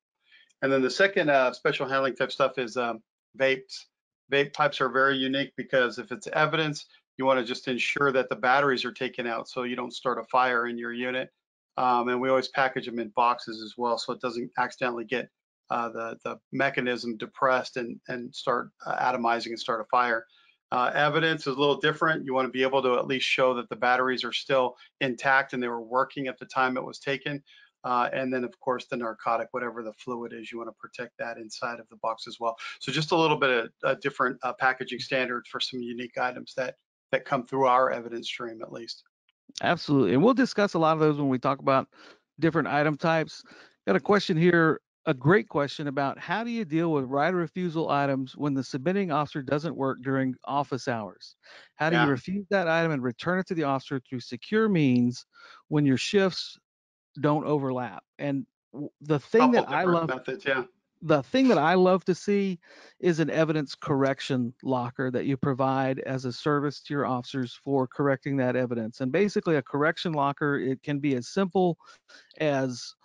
And then the second uh, special handling type stuff is um, vapes. Vape pipes are very unique because if it's evidence, you want to just ensure that the batteries are taken out so you don't start a fire in your unit. Um, and we always package them in boxes as well so it doesn't accidentally get uh, the, the mechanism depressed and, and start uh, atomizing and start a fire. Uh, evidence is a little different. You want to be able to at least show that the batteries are still intact and they were working at the time it was taken. Uh, and then of course the narcotic, whatever the fluid is, you want to protect that inside of the box as well. So just a little bit of uh, different uh, packaging standards for some unique items that that come through our evidence stream at least. Absolutely. And we'll discuss a lot of those when we talk about different item types. Got a question here, a great question about how do you deal with right of refusal items when the submitting officer doesn't work during office hours? How do Yeah. you refuse that item and return it to the officer through secure means when your shifts don't overlap? And the thing that I love methods, yeah. the thing that I love to see is an evidence correction locker that you provide as a service to your officers for correcting that evidence. And basically, a correction locker it can be as simple as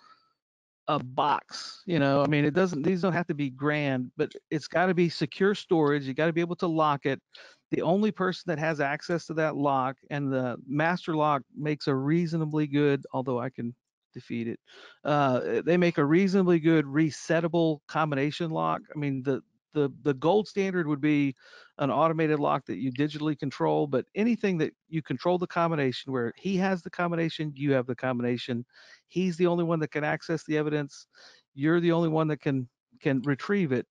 a box. You know, I mean, it doesn't. These don't have to be grand, but it's got to be secure storage. You got to be able to lock it. The only person that has access to that lock and the master lock makes a reasonably good, although I can defeat it. Uh, they make a reasonably good resettable combination lock. I mean, the the the gold standard would be an automated lock that you digitally control, but anything that you control the combination where he has the combination, you have the combination. He's the only one that can access the evidence. You're the only one that can can retrieve it.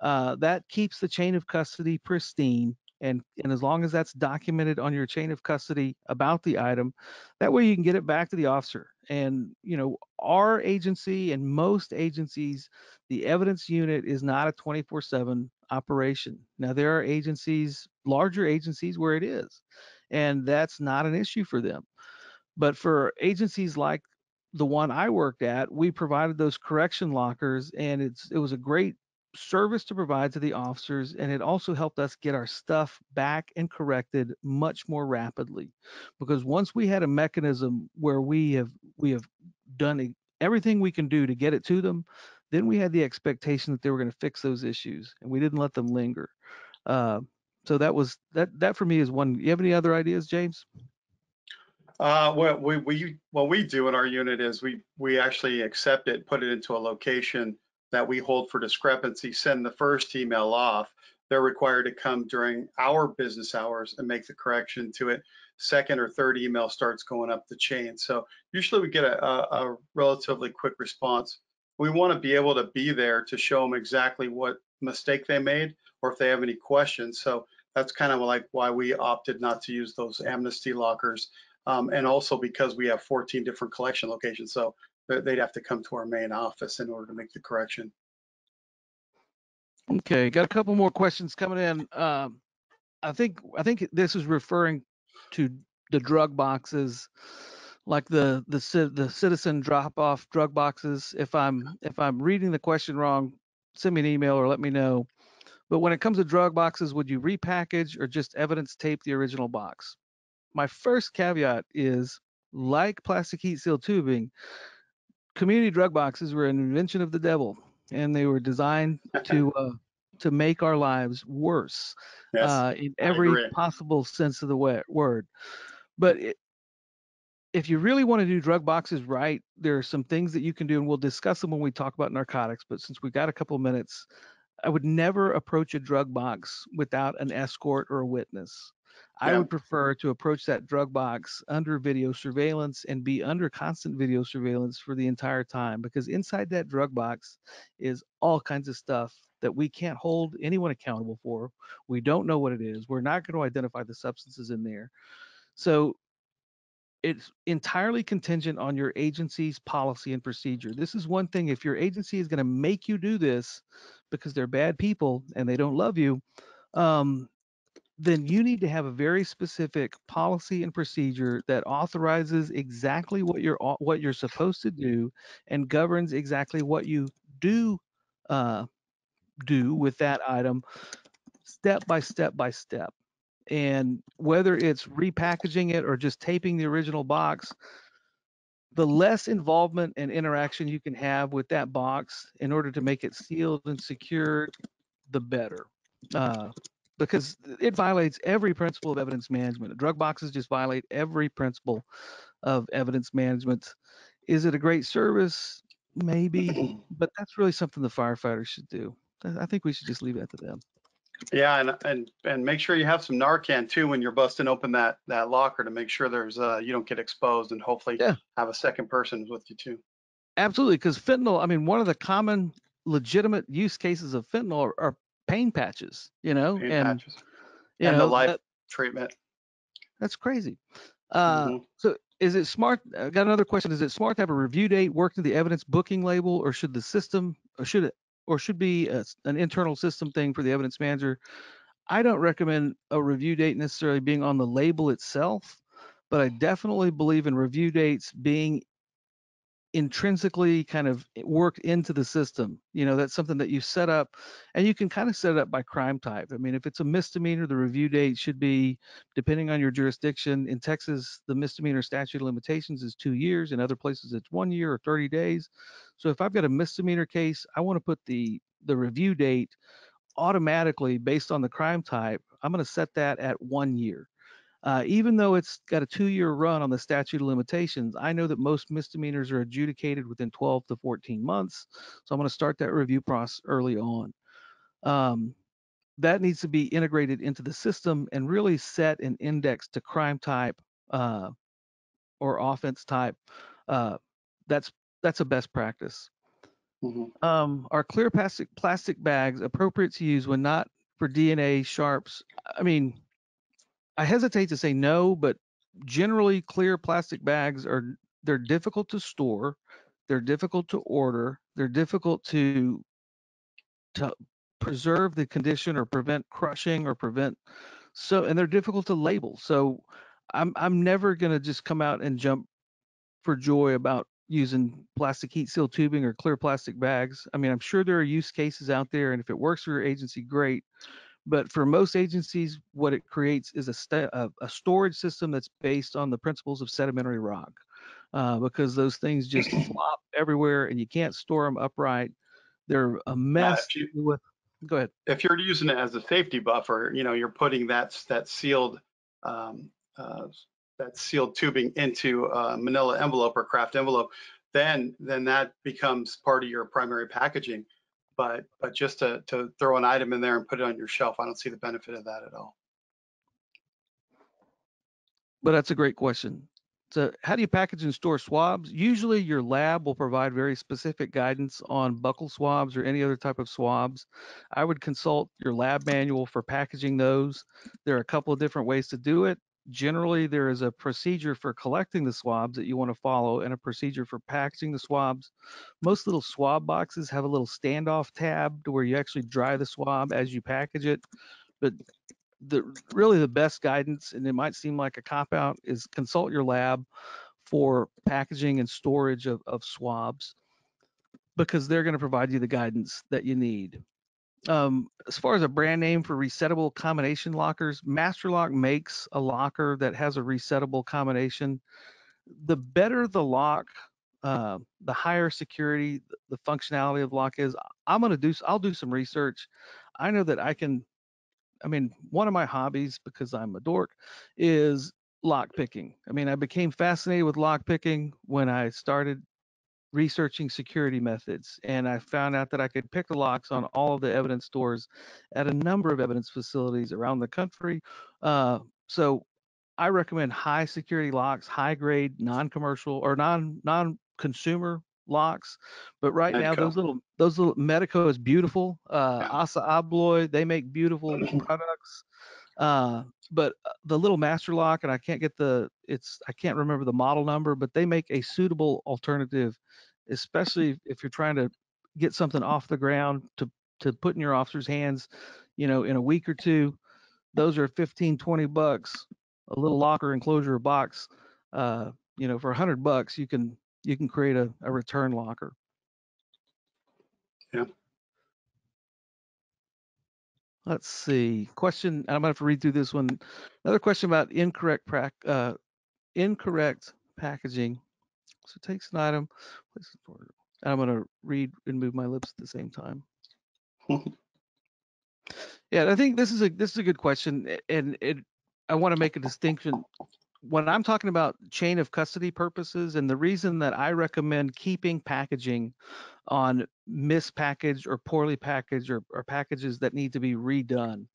Uh, that keeps the chain of custody pristine. And, and as long as that's documented on your chain of custody about the item, that way you can get it back to the officer. And you know, our agency and most agencies, the evidence unit is not a 24/7 operation. Now there are agencies, larger agencies where it is, and that's not an issue for them. But for agencies like the one I worked at, we provided those correction lockers, and it's it was a great service to provide to the officers, and it also helped us get our stuff back and corrected much more rapidly. Because once we had a mechanism where we have we have done everything we can do to get it to them, then we had the expectation that they were going to fix those issues, and we didn't let them linger. Uh, so that was that. That for me is one. You have any other ideas, James? Uh, what we, we, what we do in our unit is we, we actually accept it, put it into a location that we hold for discrepancy, send the first email off. They're required to come during our business hours and make the correction to it. Second or third email starts going up the chain. So usually we get a, a, a relatively quick response. We want to be able to be there to show them exactly what mistake they made or if they have any questions. So that's kind of like why we opted not to use those amnesty lockers um, and also because we have 14 different collection locations. So they'd have to come to our main office in order to make the correction. Okay, got a couple more questions coming in. Um, I think I think this is referring to the drug boxes, like the the the citizen drop off drug boxes. If I'm if I'm reading the question wrong, send me an email or let me know. But when it comes to drug boxes, would you repackage or just evidence tape the original box? My first caveat is like plastic heat seal tubing, community drug boxes were an invention of the devil, and they were designed to uh, to make our lives worse Yes, uh, in every possible sense of the word. But it, if you really want to do drug boxes right, there are some things that you can do, and we'll discuss them when we talk about narcotics. But since we've got a couple of minutes, I would never approach a drug box without an escort or a witness. I would prefer to approach that drug box under video surveillance and be under constant video surveillance for the entire time because inside that drug box is all kinds of stuff that we can't hold anyone accountable for. We don't know what it is. We're not going to identify the substances in there. So it's entirely contingent on your agency's policy and procedure. This is one thing if your agency is going to make you do this because they're bad people and they don't love you, um, then you need to have a very specific policy and procedure that authorizes exactly what you're what you're supposed to do and governs exactly what you do uh, do with that item step by step by step. And whether it's repackaging it or just taping the original box the less involvement and interaction you can have with that box in order to make it sealed and secured the better. Uh, because it violates every principle of evidence management. Drug boxes just violate every principle of evidence management. Is it a great service? Maybe, but that's really something the firefighters should do. I think we should just leave that to them. Yeah, and and and make sure you have some Narcan too when you're busting open that that locker to make sure there's uh you don't get exposed and hopefully Yeah. have a second person with you too. Absolutely, because fentanyl. I mean, one of the common legitimate use cases of fentanyl are, are pain patches. You know, Pain and patches. you And the know life that- treatment. that's crazy. Uh, Mhm. So is it smart? I got another question. Is it smart to have a review date worked into the evidence booking label, or should the system, or should it, or should be a an internal system thing for the evidence manager? I don't recommend a review date necessarily being on the label itself, but I definitely believe in review dates being intrinsically kind of worked into the system. You know, that's something that you set up and you can kind of set it up by crime type. I mean, if it's a misdemeanor, the review date should be depending on your jurisdiction. In Texas, the misdemeanor statute of limitations is two years. In other places, it's one year or 30 days. So if I've got a misdemeanor case, I want to put the the review date automatically based on the crime type. I'm going to set that at one year. Uh, even though it's got a two-year run on the statute of limitations, I know that most misdemeanors are adjudicated within 12 to 14 months. So I'm going to start that review process early on. Um, that needs to be integrated into the system and really set an index to crime type uh, or offense type. Uh, that's that's a best practice. Mhm. Um, are clear plastic plastic bags appropriate to use when not for DNA sharps? I mean, I hesitate to say no, but generally clear plastic bags are they're difficult to store, they're difficult to order, they're difficult to to preserve the condition or prevent crushing or prevent so and they're difficult to label. So I'm I'm never going to just come out and jump for joy about using plastic heat seal tubing or clear plastic bags. I mean, I'm sure there are use cases out there and if it works for your agency great, but for most agencies what it creates is a, sta- a, a storage system that's based on the principles of sedimentary rock uh, because those things just flop everywhere and you can't store them upright. They're a mess if you- with. Go ahead. If you're using it as a safety buffer, you know, you're putting that that sealed um, uh, that sealed tubing into a manila envelope or kraft envelope, then then that becomes part of your primary packaging. But but just to to throw an item in there and put it on your shelf, I don't see the benefit of that at all. but that's a great question. So how do you package and store swabs? Usually your lab will provide very specific guidance on buccal swabs or any other type of swabs. I would consult your lab manual for packaging those. There are a couple of different ways to do it generally there is a procedure for collecting the swabs that you want to follow and a procedure for packaging the swabs. Most little swab boxes have a little standoff tab to where you actually dry the swab as you package it but the really the best guidance and it might seem like a cop out is consult your lab for packaging and storage of, of swabs because they're going to provide you the guidance that you need um, as far as a brand name for resettable combination lockers masterlock makes a locker that has a resettable combination the better the lock uh, the higher security the functionality of lock is i'm going to do i'll do some research i know that i can I mean, one of my hobbies, because I'm a dork, is lock picking. I mean, I became fascinated with lock picking when I started researching security methods, and I found out that I could pick the locks on all of the evidence stores at a number of evidence facilities around the country. Uh, so I recommend high security locks, high grade, non-commercial or non non-consumer locks. But right now, those little those little Medeco is beautiful. Uh, Yeah. Assa Abloy, they make beautiful products. Uh, but uh, the little master lock, and I can't get the it's I can't remember the model number, but they make a suitable alternative, especially if you're trying to get something off the ground to to put in your officer's hands, you know, in a week or two. Those are 15, 20 bucks. A little locker enclosure box, uh, you know, for a hundred bucks, you can you can create a, a return locker. Let's see. Question. I'm gonna have to read through this one. Another question about incorrect prac, uh, incorrect packaging. So it takes an item. places order. I'm gonna read and move my lips at the same time. Yeah, I think this is a this is a good question, and it I want to make a distinction. When I'm talking about chain of custody purposes, and the reason that I recommend keeping packaging on mispackaged or poorly packaged or, or packages that need to be redone,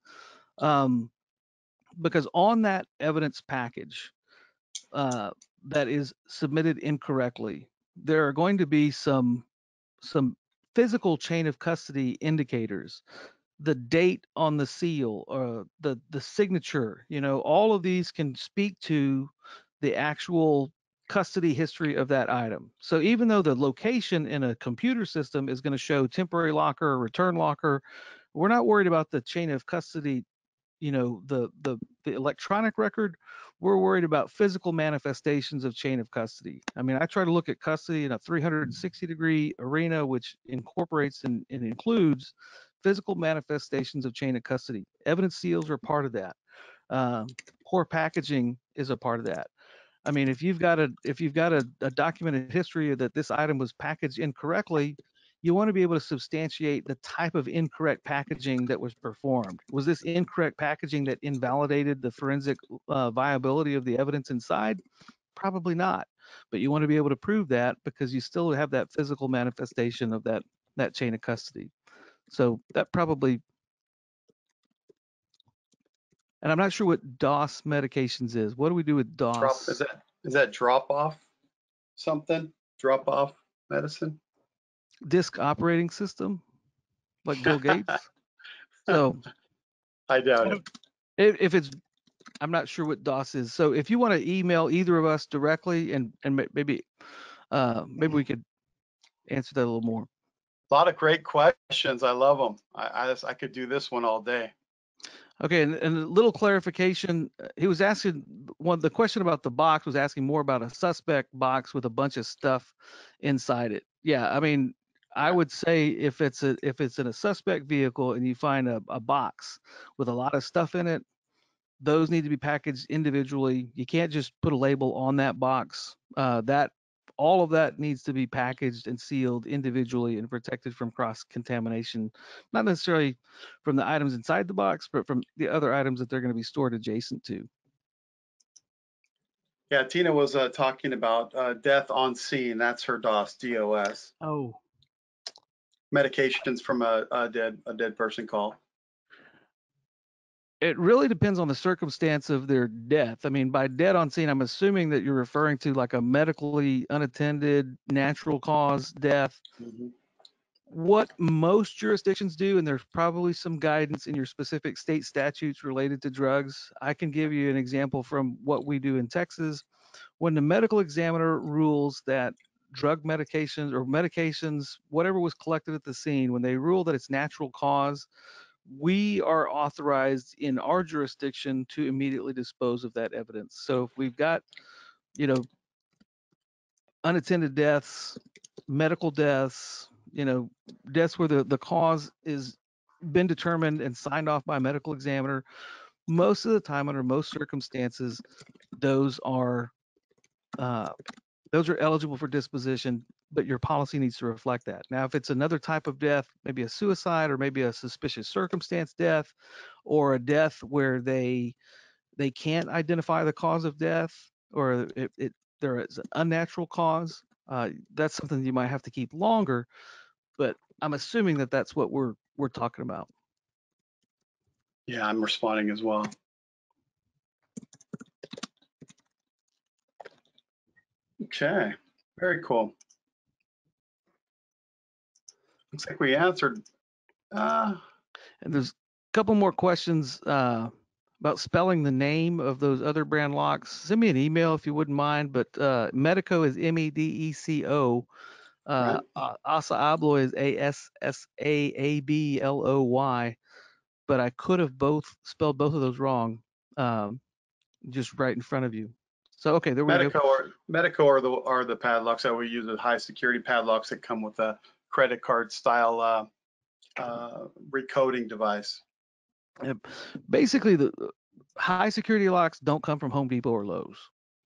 um, because on that evidence package uh, that is submitted incorrectly, there are going to be some some physical chain of custody indicators. The date on the seal or the the signature you know all of these can speak to the actual custody history of that item. So even though the location in a computer system is going to show temporary locker return locker we're not worried about the chain of custody you know the the the electronic record. We're worried about physical manifestations of chain of custody. I mean i try to look at custody in a 360 degree arena which incorporates and, and includes physical manifestations of chain of custody. Evidence seals are part of that. Um, poor packaging is a part of that i mean if you've got a if you've got a, a documented history that this item was packaged incorrectly you want to be able to substantiate the type of incorrect packaging that was performed. Was this incorrect packaging that invalidated the forensic uh, viability of the evidence inside? Probably not. But you want to be able to prove that because you still have that physical manifestation of that that chain of custody. So that probably and I'm not sure what DOS medications is. What do we do with DOS? Drop, is that is that drop off something? Drop off medicine? Disk operating system, like Bill Gates. so I doubt it. if, if it's i'm not sure what dos is so if you want to email either of us directly and and maybe uh maybe we could answer that a little more A lot of great questions. I love them. I I, I could do this one all day. Okay and, and a little clarification uh, he was asking one the question about the box was asking more about a suspect box with a bunch of stuff inside it yeah i mean i would say if it's a if it's in a suspect vehicle and you find a, a box with a lot of stuff in it those need to be packaged individually. You can't just put a label on that box. Uh, that all of that needs to be packaged and sealed individually and protected from cross contamination, not necessarily from the items inside the box, but from the other items that they're going to be stored adjacent to. Yeah, Tina was uh, talking about uh, death on scene. That's her DOS, DOS. Oh, Medications from a, a dead a dead person call. It really depends on the circumstance of their death. I mean, by dead on scene, I'm assuming that you're referring to like a medically unattended natural cause death. Mhm. what most jurisdictions do, and there's probably some guidance in your specific state statutes related to drugs. I can give you an example from what we do in Texas. When the medical examiner rules that drug medications or medications, whatever was collected at the scene, when they rule that it's natural cause, we are authorized in our jurisdiction to immediately dispose of that evidence. So if we've got, you know, unattended deaths, medical deaths, you know, deaths where the, the cause is been determined and signed off by a medical examiner. Most of the time, under most circumstances, those are uh, those are eligible for disposition, but your policy needs to reflect that. Now, if it's another type of death, maybe a suicide or maybe a suspicious circumstance death, or a death where they they can't identify the cause of death, or it, it there is an unnatural cause, uh, that's something you might have to keep longer. But I'm assuming that that's what we're we're talking about. Yeah, I'm responding as well. Okay, very cool. Looks like we answered. Uh, And there's a couple more questions uh, about spelling the name of those other brand locks. Send me an email if you wouldn't mind. But uh, Medeco is M E D E C O. Uh, A- Assa Abloy is A S S A A B L O Y. But I could have both spelled both of those wrong, um, just right in front of you. So okay, there we go. Medeco are Medeco are the are the padlocks that we use, the high security padlocks that come with a credit card style uh, uh, recoding device. basically the high security locks don't come from Home Depot or Lowe's.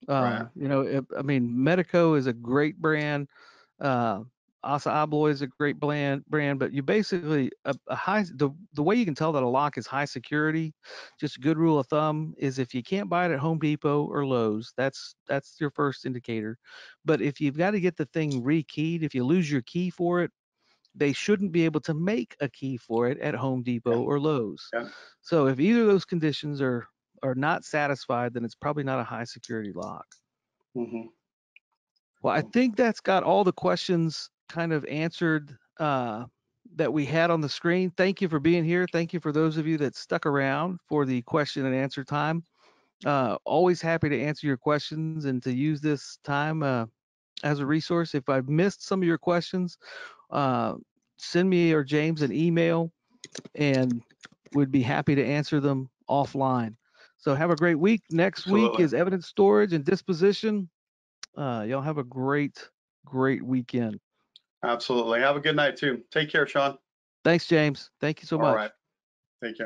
Uh, Right. You know, it, I mean, Medeco is a great brand. Uh, Assa Abloy is a great brand, brand, but you basically a, a high the the way you can tell that a lock is high security, just a good rule of thumb is if you can't buy it at Home Depot or Lowe's, that's that's your first indicator. But if you've got to get the thing rekeyed, if you lose your key for it, they shouldn't be able to make a key for it at Home Depot Yeah. or Lowe's. Yeah. So if either of those conditions are are not satisfied, then it's probably not a high security lock. Mhm. Well, I think that's got all the questions kind of answered uh, that we had on the screen. Thank you for being here. Thank you for those of you that stuck around for the question and answer time. Uh, always happy to answer your questions and to use this time uh, as a resource. If I've missed some of your questions, uh, send me or James an email and we'd be happy to answer them offline. So have a great week. Next week is evidence storage and disposition. Uh, y'all have a great, great weekend. Absolutely. Have a good night too. Take care, Sean. Thanks, James. Thank you so All much. right. Take care.